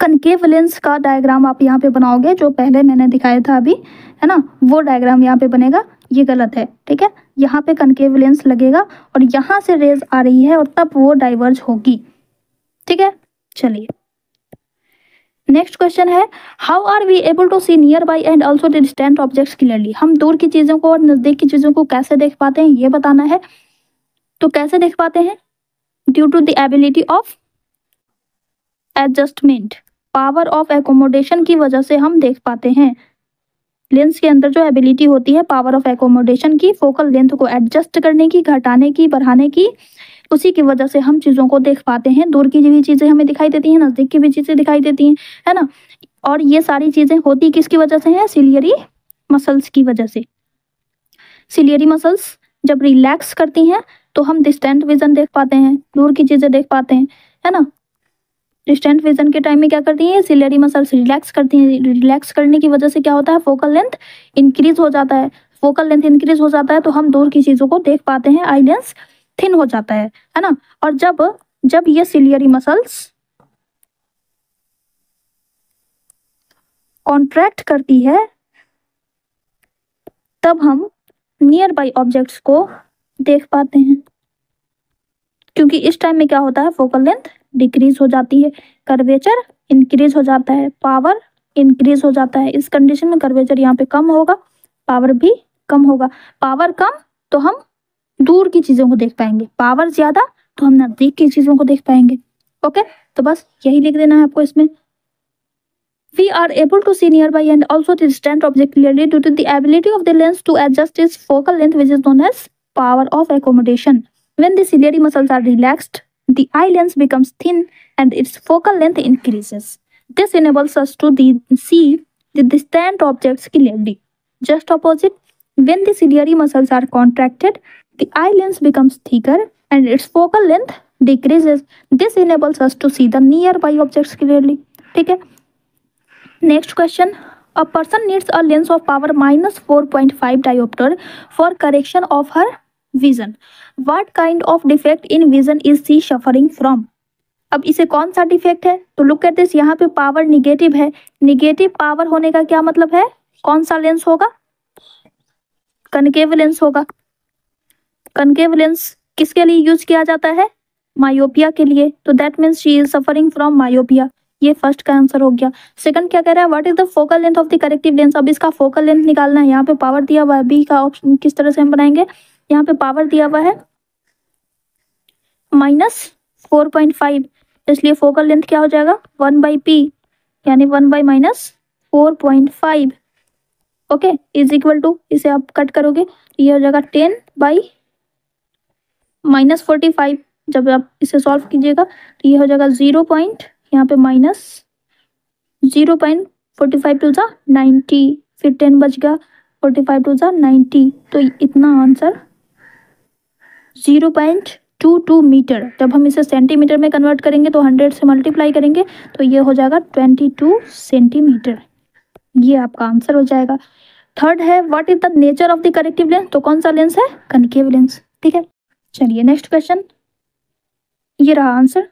कनकेव लेंस का डायग्राम आप यहाँ पे बनाओगे जो पहले मैंने दिखाया था अभी है ना? वो डायग्राम यहाँ पे बनेगा ये गलत है ठीक है? यहाँ पे कनकेव लेंस लगेगा और यहाँ से रेज आ रही है और तब वो डाइवर्ज होगी। ठीक है? चलिए। नेक्स्ट क्वेश्चन है how are we able to see nearby and also distant objects clearly हम दूर की चीज़ों को और नज़दीक की चीज़ों को कैसे देख पाते हैं, ये बताना है। तो कैसे देख पाते हैं? Due to the ability of adjustment power of accommodation की वजह से हम देख पाते हैं। लेंस के अंदर जो एबिलिटी होती है पावर ऑफ़ एकोमोडेशन की फोकल लेंथ को एडजस्ट करने की, घटाने की, बढ़ाने की, उसी की वजह से हम चीज़ों को देख पाते हैं। दूर की भी चीज़ें हमें दिखाई देती हैं, नज़दीक की भी चीज़ें दिखाई देती हैं, है ना? और ये सारी चीज़ें होती किसकी वजह से हैं? सिलियरी मसल्स की वजह से। सिलियरी मसल्स जब रिलैक्स करती हैं तो हम डिस्टेंट विजन देख पाते हैं, दूर की चीज़ें देख पाते हैं, है ना? डिस्टेंट विजन के टाइम में क्या करती है? सिलेरी मसल्स रिलैक्स करती हैं। रिलैक्स करने की वजह से क्या होता है? फोकल लेंथ इंक्रीज हो जाता है। फोकल लेंथ इंक्रीज हो जाता है तो हम दूर की चीज़ों को देख पाते हैं। आई लेंस थिन हो जाता है है ना? और जब जब ये सिलियरी मसल्स कॉन्ट्रैक्ट करती है, तब हम नियर बाई ऑब्जेक्ट्स को देख पाते हैं। क्योंकि इस टाइम में क्या होता है? फोकल लेंथ डिक्रीज हो जाती है कर्वेचर इंक्रीज हो जाता है पावर इंक्रीज हो जाता है इस कंडीशन में कर्वेचर यहाँ पे कम होगा पावर भी कम होगा पावर कम तो हम दूर की चीज़ों को देख पाएँगे पावर ज़्यादा तो हम नज़दीक की चीज़ों को देख पाएँगे ओके तो बस यही लिख देना है आपको इसमें we are able to see nearby and also the distant object clearly due to the ability of the lens to adjust its focal length which is known as power of accommodation when the ciliary muscles are relaxed the eye lens becomes thin and its focal length increases. This enables us to see the distant objects clearly. Just opposite, when the ciliary muscles are contracted, the eye lens becomes thicker and its focal length decreases. This enables us to see the nearby objects clearly. Okay. Next question. A person needs a lens of power minus 4.5 diopter for correction of her vision. What kind of defect in vision is she suffering from? अब इसे कौन सा defect है? तो look this यहाँ पे power negative है। Negative power होने का क्या मतलब है? कौन सा लेंस होगा? कनकेव लेंस होगा। कनकेव लेंस किसके लिए यूज़ किया जाता है? मायोपिया के लिए। तो that means she is suffering from myopia ये फ़र्स्ट का आंसर हो गया। सेकंड क्या कह रहा है? What is the focal length of the corrective lens अब इसका फोकल लेंथ निकालना है। यहाँ पे पावर दिया हुआ है। बी का ऑप्शन किस तरह से हम बनाएँगे? यहाँ पे पावर दिया हुआ है। माइनस फोर पॉइंट फाइव इसलिए फोकल लेंथ क्या हो जाएगा? वन बाई पी यानी one by minus four point five okay is equal to इसे आप कट करोगे, ये हो जाएगा ten by minus forty five जब आप इसे सॉल्व कीजिएगा तो ये हो जाएगा ज़ीरो पॉइंट यहाँ पे minus zero point forty five two ज़ा नाइन्टी फिर टेन बच गया फोर्टी फाइव टू ज़ा नाइन्टी तो इतना answer zero point two two metre. जब हम इसे सेंटीमीटर में कन्वर्ट करेंगे तो हंड्रेड से मल्टीप्लाई करेंगे तो ये हो जाएगा ट्वेंटी टू सेंटीमीटर ये आपका आंसर हो जाएगा। थर्ड है what is the nature of the corrective lens तो कौन सा लेंस है? कनकेव लेंस ठीक है, चलिए नेक्स्ट क्वेश्चन ये रहा answer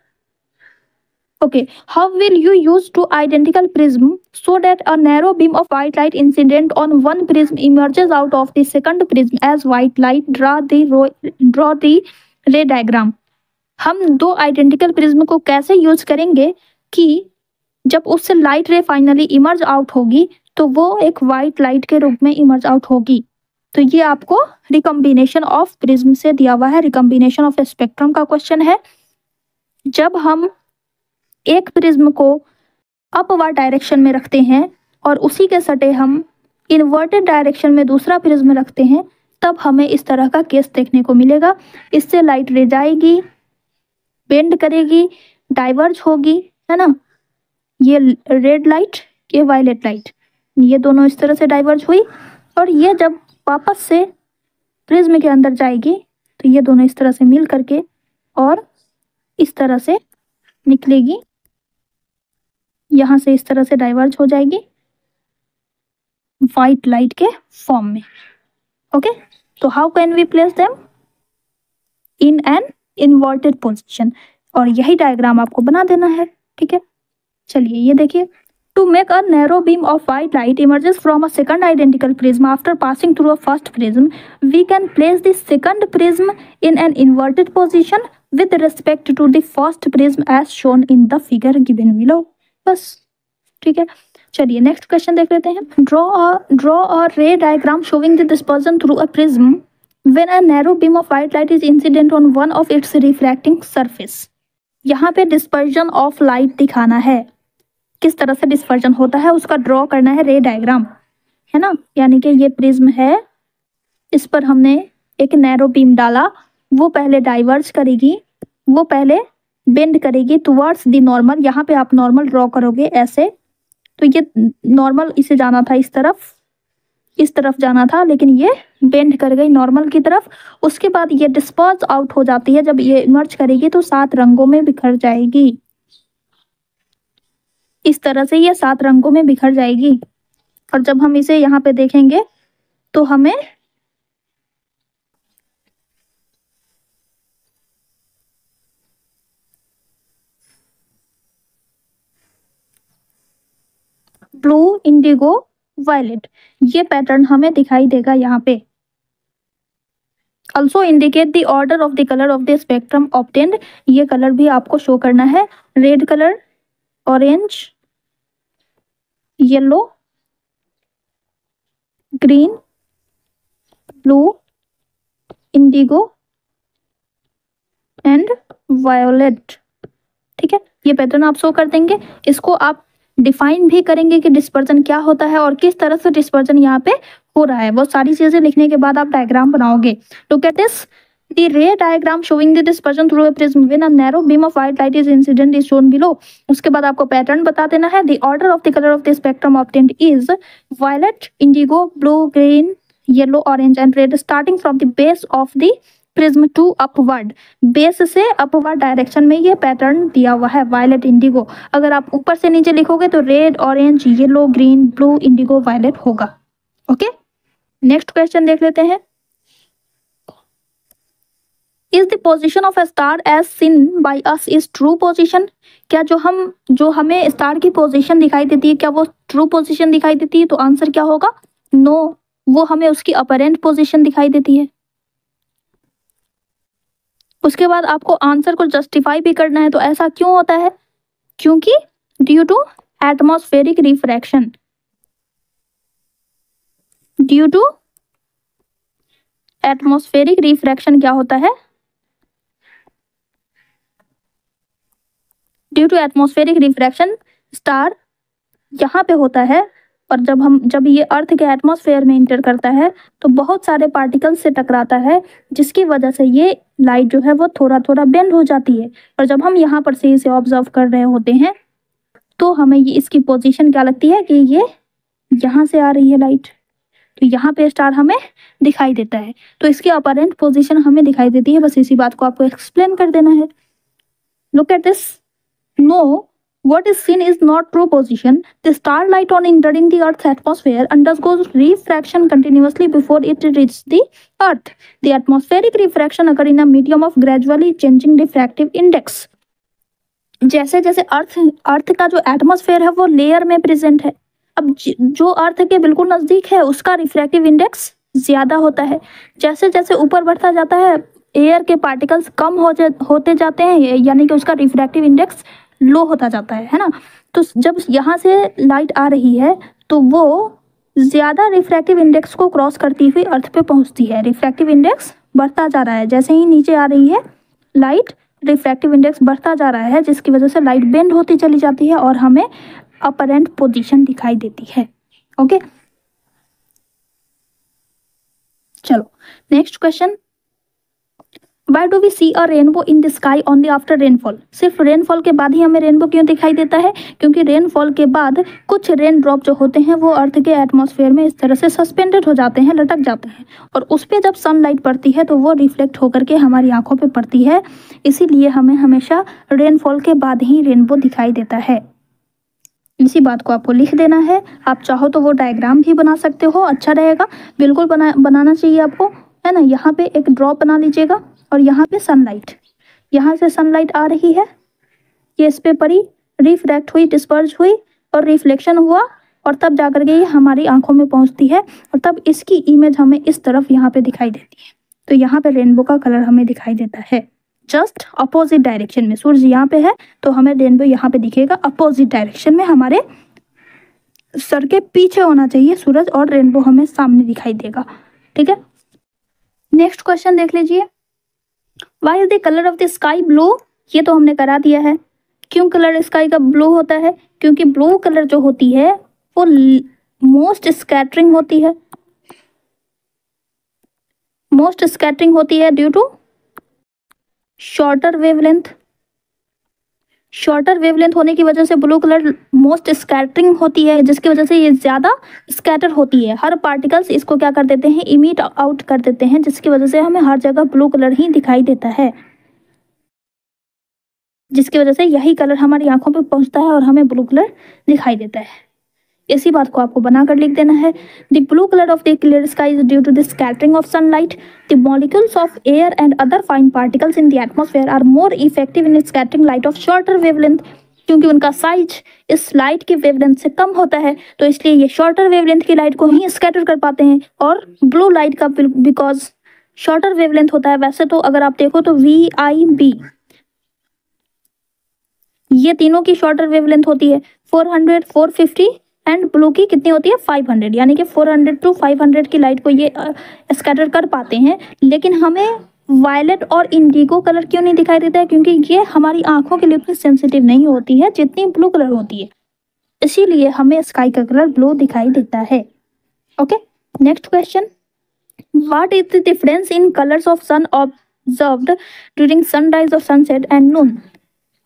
Okay, how will you use two identical prism so that a narrow beam of white light incident on one prism emerges out of the second prism as white light? Draw the draw the ray diagram. हम दो identical prism को कैसे use करेंगे कि जब उससे light रे finally emerge out होगी तो वो एक वाइट लाइट के रूप में इमर्ज आउट होगी तो ये आपको रिकम्बिनेशन ऑफ़ प्रिज्म से दिया हुआ है रिकम्बिनेशन ऑफ़ स्पेक्ट्रम का क्वेश्चन है जब हम एक प्रिज्म को अपवर्ड डायरेक्शन में रखते हैं और उसी के सटे हम इन्वर्टेड डायरेक्शन में दूसरा प्रिज्म रखते हैं, तब हमें इस तरह का केस देखने को मिलेगा। इससे लाइट रे जाएगी, बेंड करेगी, डाइवर्ज होगी, है ना? ये रेड लाइट, ये वायलेट लाइट, ये दोनों इस तरह से डाइवर्ज हुई और ये जब वापस से प्रिज्म के अंदर जाएगी तो ये दोनों इस तरह से मिल करके और इस तरह से निकलेगी। यहाँ से इस तरह से डाइवर्ज हो जाएगी व्हाइट लाइट के फॉर्म में। ओके तो how can we place them in an inverted position और यही डायग्राम आपको बना देना है। ठीक है? चलिए, ये देखिए। To make a narrow beam of white light emerges from a second identical prism after passing through a first prism we can place the second prism in an inverted position with respect to the first prism as shown in the figure given below बस, ठीक है? चलिए next question देख लेते हैं। Draw draw a ray diagram showing the dispersion through a prism when a narrow beam of white light is incident on one of its reflecting surface यहाँ पे dispersion of light दिखाना है। किस तरह से डिस्पर्जन होता है, उसका ड्रॉ करना है रे डायग्राम है ना? यानी कि ये प्रिज्म है, इस पर हमने एक नैरो बीम डाला, वो पहले डाइवर्ज करेगी, वो पहले बेंड करेगी टुवर्ड्स दी नॉर्मल यहाँ पे आप नॉर्मल ड्रॉ करोगे ऐसे। तो ये नॉर्मल इसे जाना था इस तरफ़ इस तरफ़ जाना था, लेकिन ये बेंड कर गई नॉर्मल की तरफ़। उसके बाद ये डिस्पर्स आउट हो जाती है, जब ये इमर्ज करेगी तो सात रंगों में बिखर जाएगी। इस तरह से ये सात रंगों में बिखर जाएगी। और जब हम इसे यहाँ पे देखेंगे तो हमें ब्लू, इंडिगो, वायलेट। ये पैटर्न हमें दिखाई देगा यहाँ पे। Also indicate the order of the colour of the spectrum obtained ये कलर भी आपको शो करना है। Red colour orange yellow green blue indigo and violet ठीक है? ये पैटर्न आप शो कर देंगे। इसको आप डिफाइन भी करेंगे कि डिस्पर्जन क्या होता है और किस तरह से डिस्पर्जन यहाँ पे हो रहा है वो सारी चीज़ें लिखने के बाद आप डायग्राम बनाओगे to get this The ray diagram showing the dispersion through a prism when a narrow beam of white light is incident is shown below. उसके बाद आपको पैटर्न बता देना है The order of the color of the spectrum obtained is violet, indigo, blue, green, yellow, orange and red starting from the base of the prism to upward base से upward direction में ये pattern दिया हुआ है violet Indigo अगर आप ऊपर से नीचे लिखोगे तो red orange yellow green blue indigo violet होगा. ओके नेक्स्ट क्वेश्चन देख लेते हैं. Is the position of star as seen by us is true position क्या जो हम जो हमें स्टार की पोजिशन दिखाई देती है क्या वो ट्रू पोजिशन दिखाई देती है? तो आंसर क्या होगा? नो no, वो हमें उसकी अपरेंट पोजिशन दिखाई देती है. उसके बाद आपको आंसर को जस्टिफाई भी करना है तो ऐसा क्यों होता है? क्योंकि due to atmospheric refraction due to atmospheric refraction क्या होता है? Due to atmospheric refraction star यहाँ पे होता है। और जब हम, जब ये अर्थ के एटमॉस्फेयर में इंटर करता है तो बहुत सारे पार्टिकल्स से टकराता है, जिसकी वजह से ये लाइट जो है वो थोड़ा थोड़ा बेंड हो जाती है। और जब हम यहाँ पर से इसे ऑब्ज़र्व कर रहे होते हैं तो हमें ये, इसकी पोजीशन क्या लगती है कि ये यहाँ से आ रही है लाइट तो यहाँ पे स्टार हमें दिखाई देता है। तो इसकी अपरेंट पोजीशन हमें दिखाई देती है। बस इसी बात को आपको एक्सप्लेन कर देना है। Look at this no What is seen is not true position. The starlight on entering the Earth's atmosphere undergoes refraction continuously before it reaches the Earth. The atmospheric refraction occur in a medium of gradually changing diffractive index. जैसे जैसे अर्थ अर्थ का जो atmosphere है वो layer में present है अब जो अर्थ के बिल्कुल नज़दीक है उसका रिफ्रैक्टिव इंडेक्स ज़्यादा होता है जैसे जैसे ऊपर बढ़ता जाता है एयर के पार्टिकल्स कम हो जा, होते जाते हैं यानी कि उसका रिफ्रैक्टिव इंडेक्स लो होता जाता है है ना? तो जब यहाँ से लाइट आ रही है तो वो ज़्यादा रिफ्रैक्टिव इंडेक्स को क्रॉस करती हुई अर्थ पे पहुँचती है। रिफ्रैक्टिव इंडेक्स बढ़ता जा रहा है। जैसे ही नीचे आ रही है लाइट रिफ्रैक्टिव इंडेक्स बढ़ता जा रहा है, जिसकी वजह से लाइट बेंड होती चली जाती है और हमें अपरेंट पोजीशन दिखाई देती है। ओके चलो next question why do we see a rainbow in the sky only after rainfall सिर्फ़ रेनफॉल के बाद ही हमें रेनबो क्यों दिखाई देता है? क्योंकि रेनफॉल के बाद कुछ रेन ड्रॉप जो होते हैं, वो अर्थ के एटमोसफेयर में इस तरह से सस्पेंडेड हो जाते हैं, लटक जाते हैं। और उस पर जब सनलाइट पड़ती है तो वो रिफ्लेक्ट होकर के हमारी आँखों पर पड़ती है। इसीलिए हमें हमेशा रेनफॉल के बाद ही रेनबो दिखाई देता है। इसी बात को आपको लिख देना है। आप चाहो तो वो डायग्राम भी बना सकते हो अच्छा रहेगा। बिल्कुल बना, बनाना चाहिए आपको। है ना? यहाँ पे एक ड्रॉप बना लीजिएगा और यहाँ पे सनलाइट यहाँ से सनलाइट आ रही है। ये इस पे पड़ी रिफ्रैक्ट हुई डिस्पर्ज हुई और रिफ्लेक्शन हुआ और तब जाकर के ये हमारी आँखों में पहुँचती है और तब इसकी इमेज हमें इस तरफ़ यहाँ पे दिखाई देती है। तो यहाँ पे रेनबो का कलर हमें दिखाई देता है। जस्ट अपोजिट डायरेक्शन में। सूरज यहाँ पे है तो हमें रेनबो यहाँ पे दिखेगा। अपोजिट डायरेक्शन में हमारे सर के पीछे होना चाहिए सूरज और रेनबो हमें सामने दिखाई देगा। ठीक है? नेक्स्ट क्वेश्चन देख लीजिए। Why is the colour of the sky blue ये तो हमने करा दिया है। क्यों कलर स्काई का ब्लू होता है? क्योंकि ब्लू कलर जो होती है, वो मोस्ट स्कैटरिंग होती है। मोस्ट स्कैटरिंग होती है due to shorter wavelength shorter wavelength होने की वजह से ब्लू कलर मोस्ट स्कैटरिंग होती है, जिसकी वजह से ये ज़्यादा स्कैटर होती है। हर पार्टिकल्स इसको क्या कर देते हैं? इमिट आउट कर देते हैं, जिसकी वजह से हमें हर जगह ब्लू कलर ही दिखाई देता है। जिसकी वजह से यही कलर हमारी आँखों पे पहुँचता है और हमें ब्लू कलर दिखाई देता है। इसी बात को आपको बनाकर लिख देना है। The blue colour of the clear sky is due to the scattering of sunlight the molecules of air and other fine particles in the atmosphere are more effective in scattering light of shorter wavelength क्योंकि उनका size इस light की wavelength से कम होता है तो इसलिए ये शॉर्टर वेवलेंथ की लाइट को ही स्कैटर कर पाते हैं और ब्लू लाइट का बिकॉज़ शॉर्टर वेवलेंथ होता है वैसे तो अगर आप देखो तो वी आई बी ये तीनों की शॉर्टर वेवलेंथ होती है 400 450 एंड ब्लू की कितनी होती है? 500 यानी कि 400 टू 500 की लाइट को ये स्कैटर कर पाते हैं। लेकिन हमें वायलेट और इंडिगो कलर क्यों नहीं दिखाई देता है? क्योंकि ये हमारी आँखों के लिए उतनी सेंसिटिव नहीं होती है, जितनी ब्लू कलर होती है। इसीलिए हमें स्काई का कलर ब्लू दिखाई देता है। Okay next question what is the difference in colors of sun observed during sunrise और sunset and noon?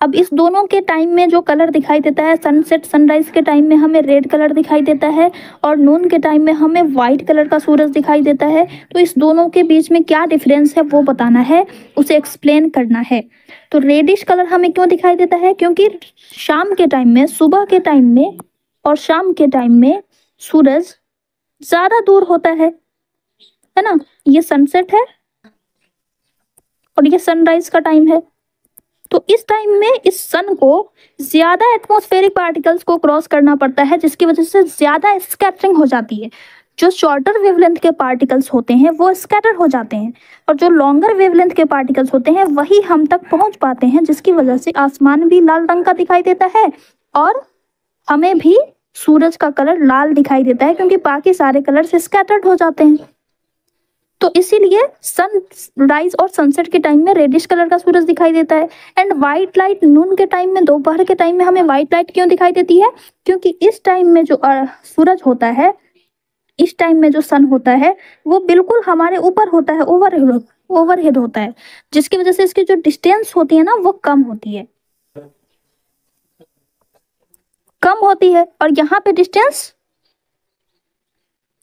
अब इस दोनों के टाइम में जो कलर दिखाई देता है सनसेट सनराइज के टाइम में हमें रेड कलर दिखाई देता है और नून के टाइम में हमें वाइट कलर का सूरज दिखाई देता है। तो इस दोनों के बीच में क्या डिफरेंस है वो बताना है, उसे एक्सप्लेन करना है। तो रेडिश कलर हमें क्यों दिखाई देता है? क्योंकि शाम के टाइम में, सुबह के टाइम में और शाम के टाइम में सूरज ज़्यादा दूर होता है है ना? ये सनसेट है और ये सनराइज का टाइम है। तो इस टाइम में इस सन को ज़्यादा एटमॉस्फेरिक पार्टिकल्स को क्रॉस करना पड़ता है, जिसकी वजह से ज़्यादा स्कैटरिंग हो जाती है। जो शॉर्टर वेवलेंथ के पार्टिकल्स होते हैं, वो स्कैटर हो जाते हैं। और जो लॉन्गर वेवलेंथ के पार्टिकल्स होते हैं, वही हम तक पहुँच पाते हैं, जिसकी वजह से आसमान भी लाल रंग का दिखाई देता है और हमें भी सूरज का कलर लाल दिखाई देता है, क्योंकि बाकी सारे कलर स्कैटर्ड हो जाते हैं। तो इसीलिए सन राइज और सनसेट के टाइम में रेडिश कलर का सूरज दिखाई देता है। एंड व्हाइट लाइट नून के टाइम में, दोपहर के टाइम में हमें व्हाइट लाइट क्यों दिखाई देती है? क्योंकि इस टाइम में जो सूरज होता है, इस टाइम में जो सन होता है, वो बिल्कुल हमारे ऊपर होता है ओवर ओवरहेड होता है। जिसकी वजह से इसकी जो डिस्टेंस होती है ना, वो कम होती है। कम होती है और यहाँ पे डिस्टेंस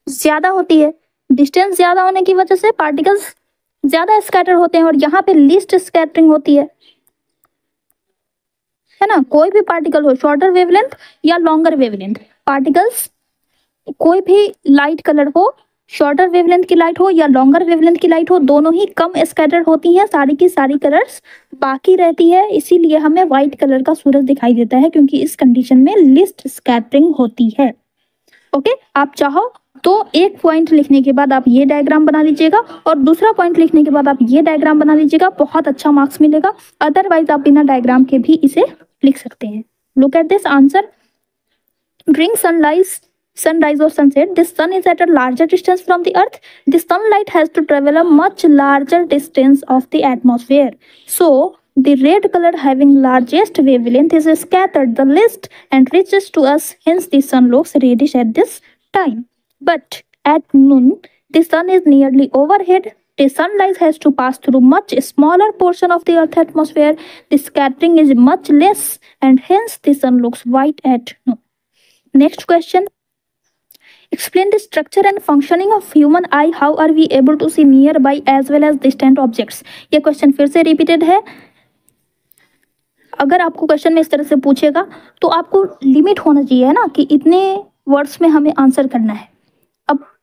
ज़्यादा होती है। डिस्टेंस ज़्यादा होने की वजह से पार्टिकल्स ज़्यादा स्कैटर होते हैं और यहाँ पे लिस्ट स्कैटरिंग होती है। है ना? कोई भी पार्टिकल हो शॉर्टर वेवलेंथ या लॉन्गर वेवलेंथ पार्टिकल्स कोई भी लाइट कलर हो शॉर्टर वेवलेंथ की लाइट हो या लॉन्गर वेवलेंथ की लाइट हो, दोनों ही कम स्कैटर होती हैं, सारी की सारी कलर्स बाकी रहती है, इसीलिए हमें व्हाइट कलर का सूरज दिखाई देता है क्योंकि इस कंडीशन में लिस्ट स्कैटरिंग होती है। ओके आप चाहो तो एक पॉइंट लिखने के बाद आप ये डायग्राम बना लीजिएगा और दूसरा पॉइंट लिखने के बाद आप ये डायग्राम बना लीजिएगा, बहुत अच्छा मार्क्स मिलेगा। अदरवाइज़ आप बिना डायग्राम के भी इसे लिख सकते हैं। Look at this answer during sunrise sunrise और sunset this sun is at a larger distance from the earth this sun has to travel a much larger distance of the atmosphere so the red colour having largest wavelength is scattered the least and reaches to us hence the sun looks reddish at this time But at noon, the sun is nearly overhead. The sunlight has to pass through much smaller portion of the earth atmosphere. The scattering is much less and hence the sun looks white at noon. Next question. Explain the structure and functioning of human eye. How are we able to see nearby as well as distant objects? ये question फिर से repeated है अगर आपको question में इस तरह से पूछेगा तो आपको लिमिट होना चाहिए है ना कि इतने वर्ड्स में हमें आंसर करना है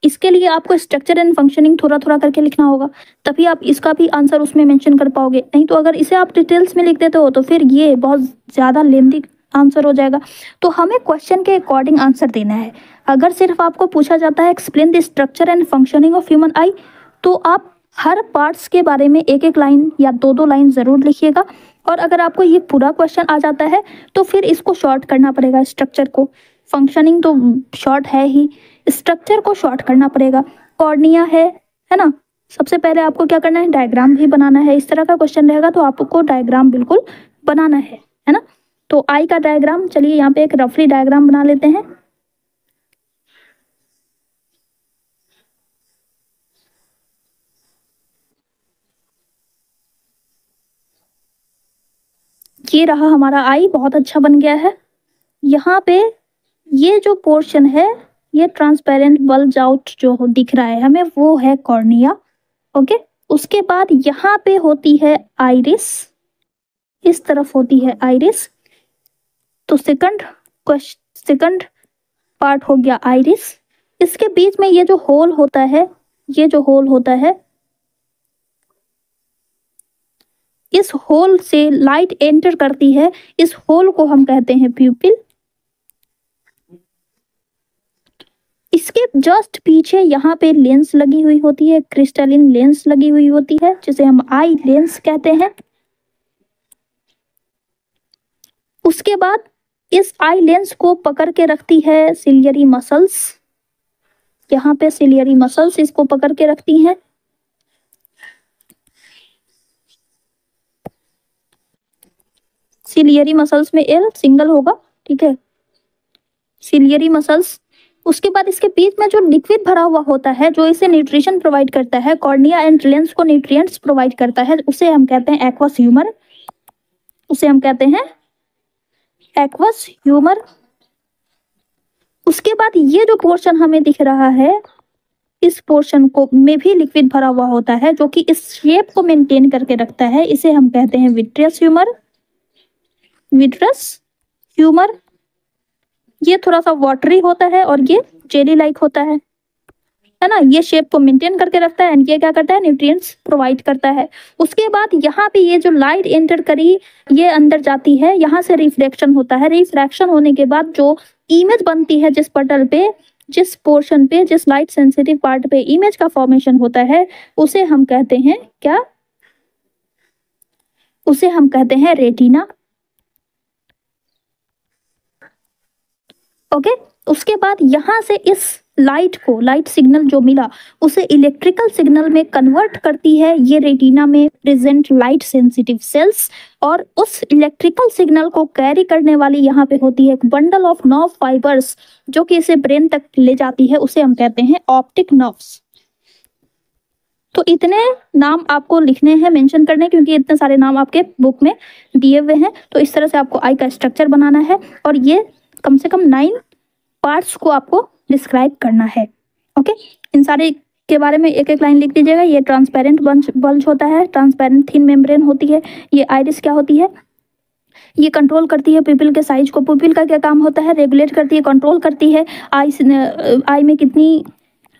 इसके लिए आपको स्ट्रक्चर एंड फंक्शनिंग थोड़ा थोड़ा करके लिखना होगा। तभी आप इसका भी आंसर उसमें मेंशन कर पाओगे। नहीं तो अगर इसे आप डिटेल्स में लिख देते हो तो फिर ये बहुत ज़्यादा लेंदी आंसर हो जाएगा। तो हमें क्वेश्चन के अकॉर्डिंग आंसर देना है। अगर सिर्फ़ आपको पूछा जाता है explain the structure and functioning of human eye तो आप हर पार्ट्स के बारे में एक एक लाइन या दो दो लाइन ज़रूर लिखिएगा। और अगर आपको ये पूरा क्वेश्चन आ जाता है तो फिर इसको शॉर्ट करना पड़ेगा स्ट्रक्चर को। फंक्शनिंग तो शॉर्ट है ही। स्ट्रक्चर को शॉर्ट करना पड़ेगा। कॉर्निया है है ना? सबसे पहले आपको क्या करना है? डायग्राम भी बनाना है। इस तरह का क्वेश्चन रहेगा तो आपको डायग्राम बिल्कुल बनाना है है ना? तो आई का डायग्राम चलिए यहाँ पे एक रफली डायग्राम बना लेते हैं। ये रहा हमारा आई बहुत अच्छा बन गया है। यहाँ पे ये जो पोर्शन है ये ट्रांसपेरेंट बल्ज आउट जो दिख रहा है, हमें वो है कॉर्निया ओके उसके बाद यहाँ पे होती है आइरिस इस तरफ़ होती है आइरिस तो सेकंड क्वेश्चन सेकंड पार्ट हो गया आइरिस इसके बीच में ये जो होल होता है, ये जो होल होता है, इस होल से लाइट एंटर करती है। इस होल को हम कहते हैं प्यूपिल इसके जस्ट पीछे यहाँ पे लेंस लगी हुई होती है, क्रिस्टलिन लेंस लगी हुई होती है, जिसे हम आई लेंस कहते हैं। उसके बाद इस आई लेंस को पकड़ के रखती है सिलियरी मसल्स यहाँ पे सिलियरी मसल्स इसको पकड़ के रखती हैं। सिलियरी मसल्स में एल सिंगल होगा, ठीक है? सिलियरी मसल्स उसके बाद इसके बीच में जो लिक्विड भरा हुआ होता है, जो इसे न्यूट्रिशन प्रोवाइड करता है कॉर्निया एंड लेंस को न्यूट्रिएंट्स प्रोवाइड करता है, उसे हम कहते हैं एक्वस ह्यूमर उसे हम कहते हैं एक्वस ह्यूमर उसके बाद ये जो पोर्शन हमें दिख रहा है, इस पोर्शन को में भी लिक्विड भरा हुआ होता है, जो कि इस शेप को मेंटेन करके रखता है। इसे हम कहते हैं विट्रियस ह्यूमर विट्रस ह्यूमर ये थोड़ा सा वाटरी होता है और ये जेली लाइक होता है। है ना? ये शेप को मेंटेन करके रखता है एंड ये क्या करता है? न्यूट्रिएंट्स प्रोवाइड करता है। उसके बाद यहाँ पे ये जो लाइट एंटर करी, ये अंदर जाती है। यहाँ से रिफ्लेक्शन होता है। रिफ्रैक्शन होने के बाद जो इमेज बनती है जिस पटल पे, जिस पोर्शन पे, जिस लाइट सेंसिटिव पार्ट पे इमेज का फॉर्मेशन होता है, उसे हम कहते हैं क्या? उसे हम कहते हैं रेटिना ओके उसके बाद यहाँ से इस लाइट को लाइट सिग्नल जो मिला, उसे इलेक्ट्रिकल सिग्नल में कन्वर्ट करती है। ये रेटिना में प्रेजेंट लाइट सेंसिटिव सेल्स और उस इलेक्ट्रिकल सिग्नल को कैरी करने वाली यहाँ पे होती है एक बंडल ऑफ़ नर्व फाइबर्स जो कि इसे ब्रेन तक ले जाती है, उसे हम कहते हैं ऑप्टिक नर्व्स तो इतने नाम आपको लिखने हैं मेंशन करने, क्योंकि इतने सारे नाम आपके बुक में दिए हुए हैं। तो इस तरह से आपको आई का स्ट्रक्चर बनाना है और ये कम से कम नाइन पार्ट्स को आपको डिस्क्राइब करना है। ओके इन सारे के बारे में एक एक लाइन लिख दीजिएगा। ये ट्रांसपेरेंट बल्ज होता है। ट्रांसपेरेंट थिन मेम्ब्रेन होती है। ये आयरिस क्या होती है? ये कंट्रोल करती है पिपिल के साइज़ को। पिपिल का क्या काम होता है? रेगुलेट करती है कंट्रोल करती है। आई आई में कितनी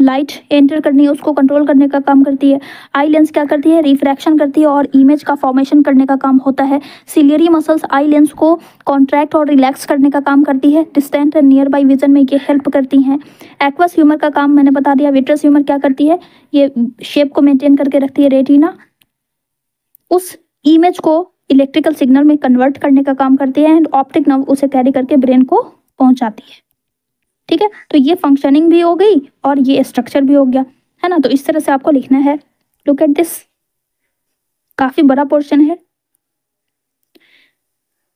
लाइट एंटर करनी है, उसको कंट्रोल करने का काम करती है। आई लेंस क्या करती है? रिफ्रैक्शन करती है और इमेज का फॉर्मेशन करने का काम होता है। सिलियरी मसल्स आई लेंस को कॉन्ट्रैक्ट और रिलैक्स करने का काम करती है। Distant and nearby vision में ये हेल्प करती हैं। एक्वस ह्यूमर का काम मैंने बता दिया। विट्रस ह्यूमर क्या करती है? ये शेप को मेंटेन करके रखती है रेटिना उस इमेज को इलेक्ट्रिकल सिग्नल में कन्वर्ट करने का काम करती है एंड ऑप्टिक नर्व उसे कैरी करके ब्रेन को पहुंचाती है। ठीक है? तो ये फंक्शनिंग भी हो गई और ये स्ट्रक्चर भी हो गया, है ना? तो इस तरह से आपको लिखना है। लुक एट दिस काफ़ी बड़ा पोर्शन है।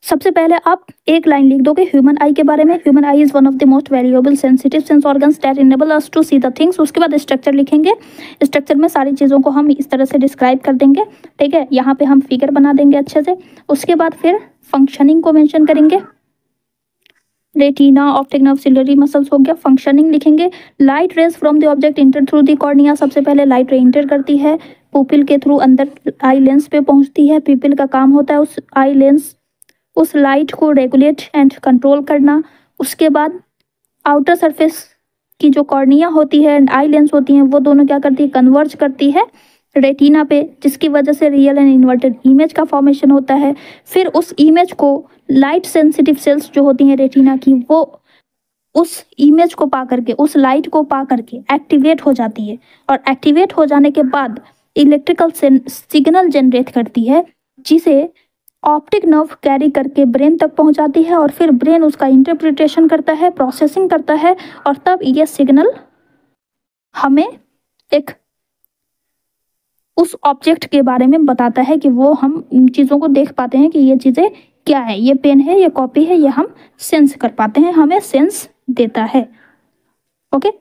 सबसे पहले आप एक लाइन लिख दोगे ह्यूमन आई के बारे में। Human eye is one of the most valuable sensitive sense organs that enable us to see the things उसके बाद स्ट्रक्चर लिखेंगे। स्ट्रक्चर में सारी चीज़ों को हम इस तरह से डिस्क्राइब कर देंगे। ठीक है? यहाँ पे हम फिगर बना देंगे अच्छे से। उसके बाद फिर फंक्शनिंग को मेंशन करेंगे। Retina optic nerve ciliary muscles हो गया फंक्शनिंग लिखेंगे। Light rays from the object enter through the cornea सबसे पहले लाइट रे इंटर करती है। पुपिल के थ्रू अंदर आई लेंस पे पहुँचती है। पीपिल का काम होता है उस आई लेंस उस लाइट को रेगुलेट एंड कंट्रोल करना। उसके बाद आउटर सरफेस की जो कॉर्निया होती है एंड आई लेंस होती हैं, वो दोनों क्या करती है? कन्वर्ज करती है। रेटिना पे, जिसकी वजह से रियल एंड इन्वर्टेड इमेज का फॉर्मेशन होता है, फिर उस इमेज को लाइट सेंसिटिव सेल्स जो होती हैं रेटिना की, वो उस इमेज को पा करके, उस लाइट को पा करके एक्टिवेट हो जाती है। और एक्टिवेट हो जाने के बाद इलेक्ट्रिकल सिग्नल जनरेट करती है, जिसे ऑप्टिक नर्व कैरी करके ब्रेन तक पहुंचाती है, और फिर ब्रेन उसका इंटरप्रिटेशन करता है प्रोसेसिंग करता है, और तब यह सिग्नल हमें एक उस ऑब्जेक्ट के बारे में बताता है कि वो हम चीज़ों को देख पाते हैं कि ये चीज़ें क्या है। ये पेन है, ये कॉपी है, ये हम सेंस कर पाते हैं, हमें सेंस देता है। ओके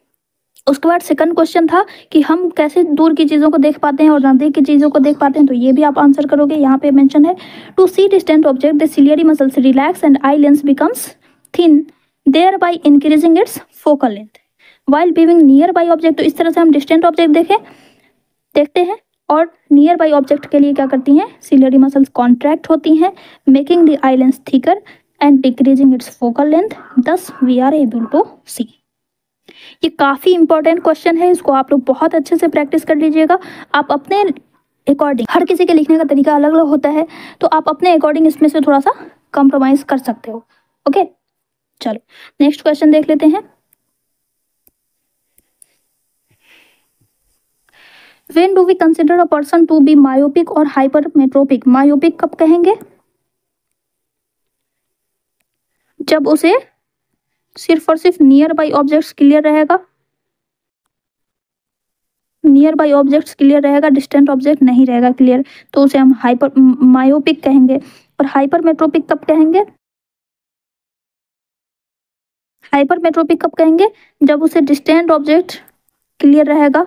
उसके बाद सेकंड क्वेश्चन था कि हम कैसे दूर की चीज़ों को देख पाते हैं और नज़दीक की चीज़ों को देख पाते हैं तो ये भी आप आंसर करोगे। यहाँ पे मेंशन है to see distant object the ciliary muscles relax and eye lens becomes thin thereby increasing its focal length while viewing nearby object तो इस तरह से हम डिस्टेंट ऑब्जेक्ट देखें, देखते हैं और नियर बाई ऑब्जेक्ट के लिए क्या करती हैं? सिलियरी मसल्स कॉन्ट्रैक्ट होती हैं making the eye lens thicker and decreasing its focal length thus we are able to see ये काफ़ी इंपॉर्टेंट क्वेश्चन है, इसको आप लोग बहुत अच्छे से प्रैक्टिस कर लीजिएगा। आप अपने अकॉर्डिंग हर किसी के लिखने का तरीका अलग अलग होता है तो आप अपने अकॉर्डिंग इसमें से थोड़ा सा कॉम्प्रोमाइज कर सकते हो। ओके चलो नेक्स्ट क्वेश्चन देख लेते हैं। When do we consider a person to be myopic और हाइपरमेट्रोपिक मायोपिक कब कहेंगे? जब उसे सिर्फ़ और सिर्फ़ नियर बाई ऑब्जेक्ट्स क्लियर रहेगा। नियर बाई ऑब्जेक्ट्स क्लियर रहेगा डिस्टेंट ऑब्जेक्ट नहीं रहेगा क्लियर तो उसे हम हाइपर मायोपिक कहेंगे। और हाइपरमेट्रोपिक कब कहेंगे? हाइपरमेट्रोपिक कब कहेंगे? जब उसे डिस्टेंट ऑब्जेक्ट क्लियर रहेगा।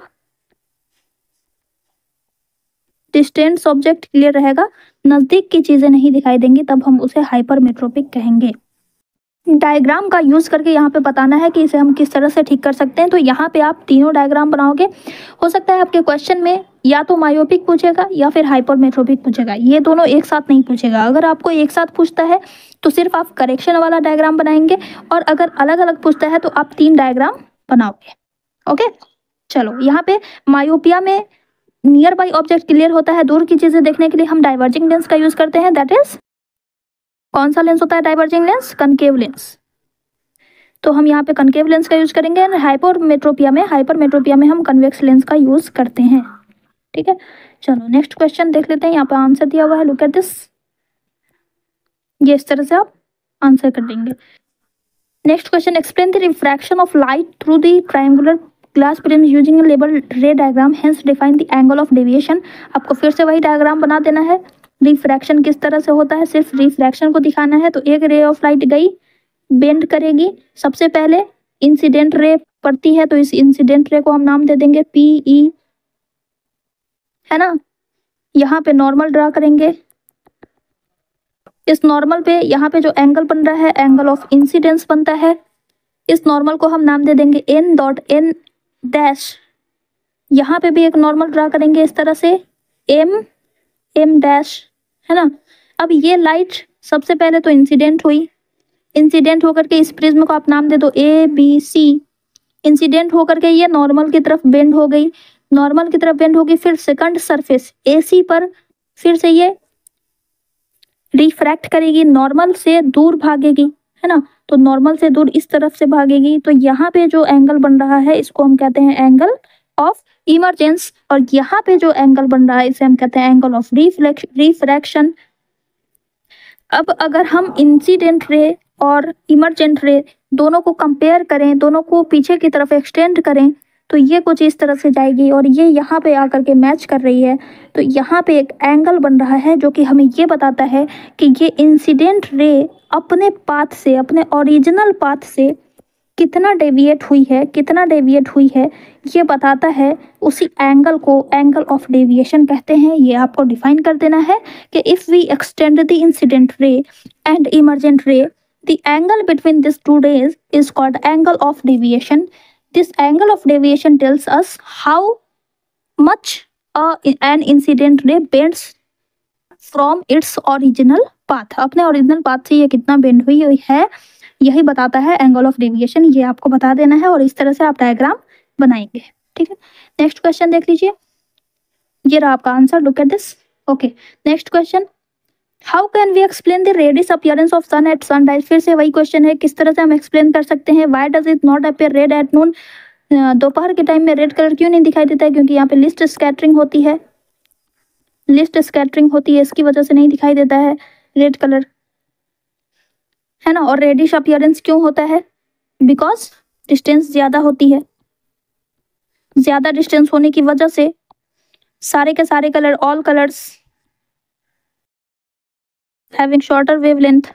डिस्टेंस ऑब्जेक्ट क्लियर रहेगा। नज़दीक की चीज़ें नहीं दिखाई देंगी, तब हम उसे हाइपरमेट्रोपिक कहेंगे। डायग्राम का यूज़ करके यहाँ पे बताना है कि इसे हम किस तरह से ठीक कर सकते हैं। तो यहाँ पे आप तीनों डायग्राम बनाओगे। हो सकता है आपके क्वेश्चन में या तो मायोपिक पूछेगा या फिर हाइपरमेट्रोपिक पूछेगा। ये दोनों एक साथ नहीं पूछेगा। अगर आपको एक साथ पूछता है तो सिर्फ़ आप करेक्शन वाला डायग्राम बनाएँगे और अगर अलग अलग पूछता है तो आप तीन डायग्राम बनाओगे। ओके? चलो, यहाँ पे मायोपिया में नियर बाई ऑब्जेक्ट क्लियर होता है दूर की चीज़ें देखने के लिए हम डाइवर्जिंग लेंस का यूज़ करते हैं दैट इज़ कौन सा लेंस होता है डाइवर्जिंग लेंस कनकेव लेंस तो हम यहाँ पे कनकेव लेंस का यूज़ करेंगे हाइपरमेट्रोपिया में हाइपरमेट्रोपिया में हम कन्वेक्स लेंस का यूज़ करते हैं। ठीक है? चलो नेक्स्ट क्वेश्चन देख लेते हैं, यहाँ पे आंसर दिया हुआ है लुक एट दिस ये इस तरह से आप आंसर कर देंगे। Next question explain the refraction of light through the triangular glass prism using label ray diagram hence define the angle of deviation आपको फिर से वही डायग्राम बना देना है। रिफ्रैक्शन किस तरह से होता है? सिर्फ़ रिफ्रैक्शन को दिखाना है तो एक रे ऑफ़ लाइट गई बेंड करेगी। सबसे पहले इंसिडेंट रे पड़ती है तो इस इंसिडेंट रे को हम नाम दे देंगे पी ई e, है ना? यहाँ पे नॉर्मल ड्रा करेंगे। इस नॉर्मल पे यहाँ पे जो एंगल बन रहा है एंगल ऑफ़ इंसिडेंस बनता है। इस नॉर्मल को हम नाम दे देंगे एन डॉट एन डैश यहाँ पे भी एक नॉर्मल ड्रा करेंगे इस तरह से। एम एम डैश है ना? अब ये लाइट सबसे पहले तो इंसिडेंट हुई। इंसिडेंट होकर के इस प्रिज्म को आप नाम दे दो ए बी सी इंसिडेंट होकर के ये नॉर्मल की तरफ़ बेंड हो गई। नॉर्मल की तरफ़ बेंड होगी, फिर सेकंड सरफेस ए सी पर फिर से ये रिफ्रैक्ट करेगी। नॉर्मल से दूर भागेगी, है ना? तो नॉर्मल से दूर इस तरफ़ से भागेगी। तो यहाँ पे जो एंगल बन रहा है, इसको हम कहते हैं एंगल ऑफ़ इमरजेंस और यहाँ पे जो एंगल बन रहा है, इसे हम कहते हैं एंगल ऑफ़ रिफ्रैक्शन अब अगर हम इंसिडेंट रे और इमरजेंट रे दोनों को कंपेयर करें, दोनों को पीछे की तरफ़ एक्सटेंड करें तो ये कुछ इस तरह से जाएगी और ये यहाँ पे आकर के मैच कर रही है। तो यहाँ पे एक एंगल बन रहा है जो कि हमें ये बताता है कि ये इंसिडेंट रे अपने पाथ से, अपने ओरिजिनल पाथ से कितना डेविएट हुई है, कितना डेविएट हुई है, ये बताता है उसी एंगल को एंगल ऑफ़ डेविएशन कहते हैं। ये आपको डिफाइन कर देना है कि if we extend the incident ray and emergent ray the angle between this two rays is called angle of deviation this angle of deviation tells us how much an incident ray bends from its original path अपने original path से ये कितना bend हुई है, यही बताता है angle of deviation ये आपको बता देना है और इस तरह से आप डायग्राम बनाएँगे। ठीक है? नेक्स्ट क्वेश्चन देख लीजिए। ये रहा आपका answer look at this okay next question how can we explain the reddish appearance of sun at sunrise फिर से वही क्वेश्चन है, किस तरह से हम एक्सप्लेन कर सकते हैं? Why does it not appear red at noon दोपहर के टाइम में रेड कलर क्यों नहीं दिखाई देता है? क्योंकि यहाँ पे लिस्ट स्कैटरिंग होती है। लिस्ट स्कैटरिंग होती है, इसकी वजह से नहीं दिखाई देता है रेड कलर है ना? और रेडिश अपियरेंस क्यों होता है? बिकॉज़ डिस्टेंस ज़्यादा होती है। ज़्यादा डिस्टेंस होने की वजह से सारे के सारे colour all colours having shorter wavelength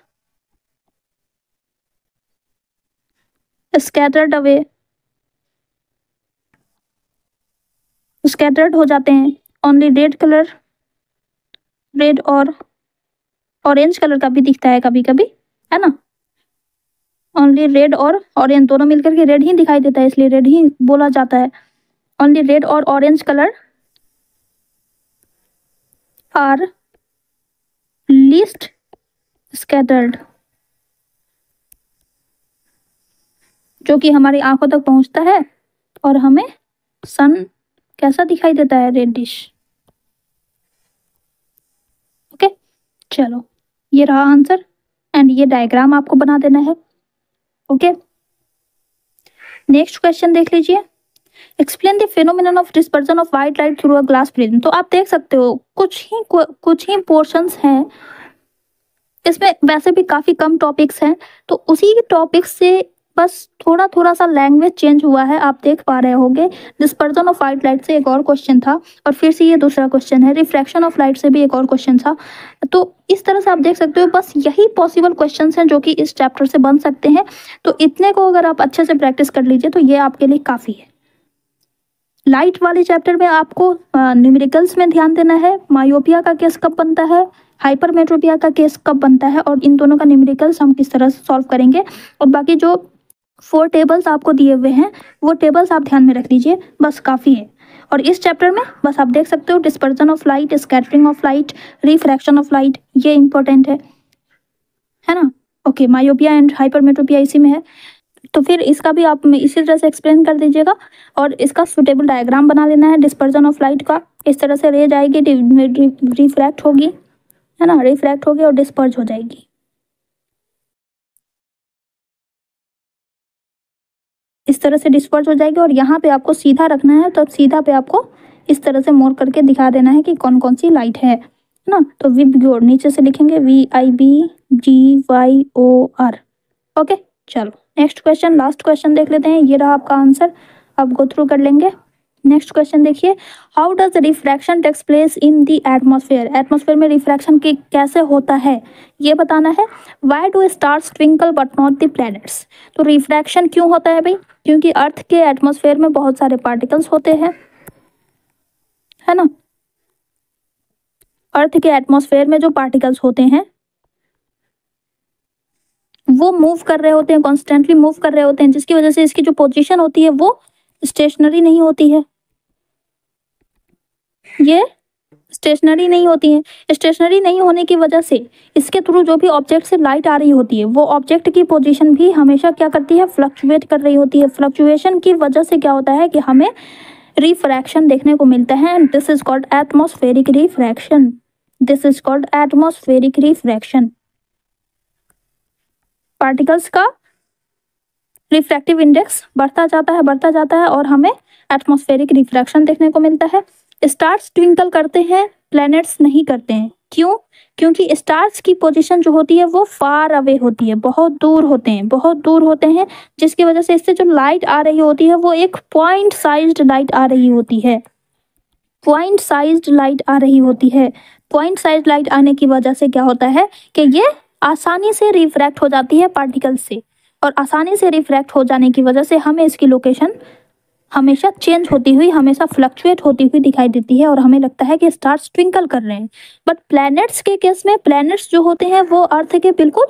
scattered away scattered हो जाते हैं। ओनली रेड कलर रेड और ऑरेंज कलर का भी दिखता है कभी कभी है ना? ओनली रेड और ऑरेंज दोनों मिलकर के रेड ही दिखाई देता है, इसलिए रेड ही बोला जाता है। ओनली रेड और orange colour are least scattered, जो कि हमारी आँखों तक पहुँचता है और हमें सन कैसा दिखाई देता है रेड डिश ओके चलो, ये रहा आंसर एंड ये डायग्राम आपको बना देना है। ओके नेक्स्ट क्वेश्चन देख लीजिए। Explain the phenomenon of dispersion of white light through a glass prism तो आप देख सकते हो, कुछ ही कुछ ही पोर्शंस हैं। इसमें वैसे भी काफ़ी कम टॉपिक्स हैं। तो उसी टॉपिक से बस थोड़ा थोड़ा सा लैंग्वेज चेंज हुआ है, आप देख पा रहे होंगे। डिस्पर्जन ऑफ़ वाइट लाइट से एक और क्वेश्चन था, और फिर से ये दूसरा क्वेश्चन है। रिफ्रैक्शन ऑफ़ लाइट से भी एक और क्वेश्चन था। तो इस तरह से आप देख सकते हो, बस यही पॉसिबल क्वेश्चन हैं जो कि इस चैप्टर से बन सकते हैं। तो इतने को अगर आप अच्छे से प्रैक्टिस कर लीजिए तो ये आपके लिए काफ़ी है। लाइट वाले चैप्टर में आपको न्यूमेरिकल्स में ध्यान देना है। मायोपिया का केस कब बनता है? हाइपरमेट्रोपिया का केस कब बनता है? और इन दोनों का न्यूमेरिकल्स हम किस तरह से सॉल्व करेंगे? और बाकी जो फोर टेबल्स आपको दिए हुए हैं, वो टेबल्स आप ध्यान में रख लीजिए। बस काफ़ी है। और इस चैप्टर में बस आप देख सकते हो dispersion of light scattering of light refraction of light ये इंपॉर्टेंट है। है ना? ओके मायोपिया एंड हाइपरमेट्रोपिया इसी में है। तो फिर इसका भी आप इसी तरह से एक्सप्लेन कर दीजिएगा और इसका सुटेबल डायग्राम बना लेना है डिस्पर्जन ऑफ़ लाइट का। इस तरह से रे जाएगी रिफ्रैक्ट होगी, है ना? रिफ्रैक्ट होगी और डिस्पर्ज हो जाएगी। इस तरह से डिस्पर्ज हो जाएगी और यहाँ पे आपको सीधा रखना है तो सीधा पे आपको इस तरह से मोड़ करके दिखा देना है कि कौन कौन सी लाइट है ना? तो विबग्योर नीचे से लिखेंगे V I B G Y O R okay चलो। नेक्स्ट क्वेश्चन लास्ट क्वेश्चन देख लेते हैं। ये रहा आपका आंसर आप गो थ्रू कर लेंगे। नेक्स्ट क्वेश्चन देखिए। How does refraction takes place in the atmosphere atmosphere में रिफ्रैक्शन की कैसे होता है? ये बताना है। Why do stars twinkle but not the planets तो रिफ्रैक्शन क्यों होता है भाई? क्योंकि अर्थ के एटमोसफेयर में बहुत सारे पार्टिकल्स होते हैं। है ना? अर्थ के एटमोसफेयर में जो पार्टिकल्स होते हैं वो मूव कर रहे होते हैं कॉन्स्टेंटली मूव कर रहे होते हैं, जिसकी वजह से इसकी जो पोजिशन होती है, वो स्टेशनरी नहीं होती है। ये स्टेशनरी नहीं होती है। स्टेशनरी नहीं होने की वजह से इसके थ्रू जो भी ऑब्जेक्ट से लाइट आ रही होती है, वो ऑब्जेक्ट की पोजीशन भी हमेशा क्या करती है फ्लक्चुएट कर रही होती है। फ्लक्चुएशन की वजह से क्या होता है कि हमें रिफ्रैक्शन देखने को मिलता है। This is called atmospheric refraction this is called atmospheric refraction particles का रिफ्रैक्टिव इंडेक्स बढ़ता जाता है, बढ़ता जाता है और हमें एटमोस्फेरिक रिफ्रैक्शन देखने को मिलता है। स्टार्स ट्विंकल करते हैं प्लैनेट्स नहीं करते हैं। क्यों? क्योंकि स्टार्स की पोजीशन जो होती है वो फार अवे होती है, बहुत दूर होते हैं, बहुत दूर होते हैं, जिसकी वजह से इससे जो लाइट आ रही होती है वो एक पॉइंट साइज्ड लाइट आ रही होती है। पॉइंट साइज्ड लाइट आ रही होती है। पॉइंट साइज़ लाइट आने की वजह से क्या होता है कि ये आसानी से रिफ्रैक्ट हो जाती है पार्टिकल से। और आसानी से रिफ्रैक्ट हो जाने की वजह से हमें इसकी लोकेशन हमेशा चेंज होती हुई, हमेशा फ्लक्चुएट होती हुई दिखाई देती है और हमें लगता है कि स्टार्स ट्विंकल कर रहे हैं। बट प्लैनेट्स के केस में प्लैनेट्स जो होते हैं, वो अर्थ के बिल्कुल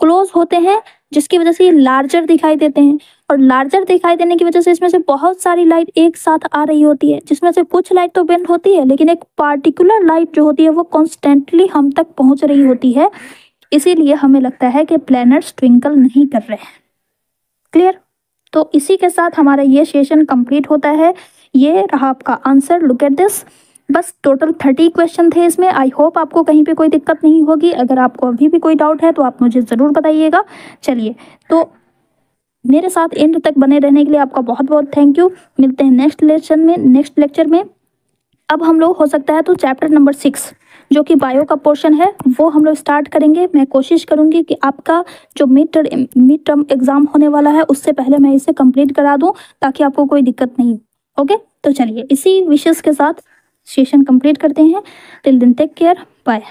क्लोज होते हैं, जिसकी वजह से ये लार्जर दिखाई देते हैं। और लार्जर दिखाई देने की वजह से इसमें से बहुत सारी लाइट एक साथ आ रही होती है, जिसमें से कुछ लाइट तो बेंड होती है, लेकिन एक पार्टिकुलर लाइट जो होती है, वो कॉन्स्टेंटली हम तक पहुँच रही होती है। इसीलिए हमें लगता है कि प्लैनेट्स ट्विंकल नहीं कर रहे हैं। क्लियर तो इसी के साथ हमारा ये सेशन कंप्लीट होता है। ये रहा आपका आंसर लुक एट दिस बस टोटल थर्टी क्वेश्चन थे इसमें। आई होप आपको कहीं पे कोई दिक्कत नहीं होगी। अगर आपको अभी भी कोई डाउट है तो आप मुझे ज़रूर बताइएगा। चलिए तो मेरे साथ एंड तक बने रहने के लिए आपका बहुत बहुत थैंक यू मिलते हैं नेक्स्ट लेक्चर में नेक्स्ट लेक्चर में। अब हम लोग, हो सकता है तो चैप्टर नंबर सिक्स जो कि बायो का पोर्शन है, वो हम लोग स्टार्ट करेंगे। मैं कोशिश करूँगी कि आपका जो mid term mid term exam होने वाला है, उससे पहले मैं इसे कंप्लीट करा दूँ, ताकि आपको कोई दिक्कत नहीं ओके? तो चलिए, इसी विशेष के साथ सेशन कंप्लीट करते हैं। टिल दिन टेक केयर बाय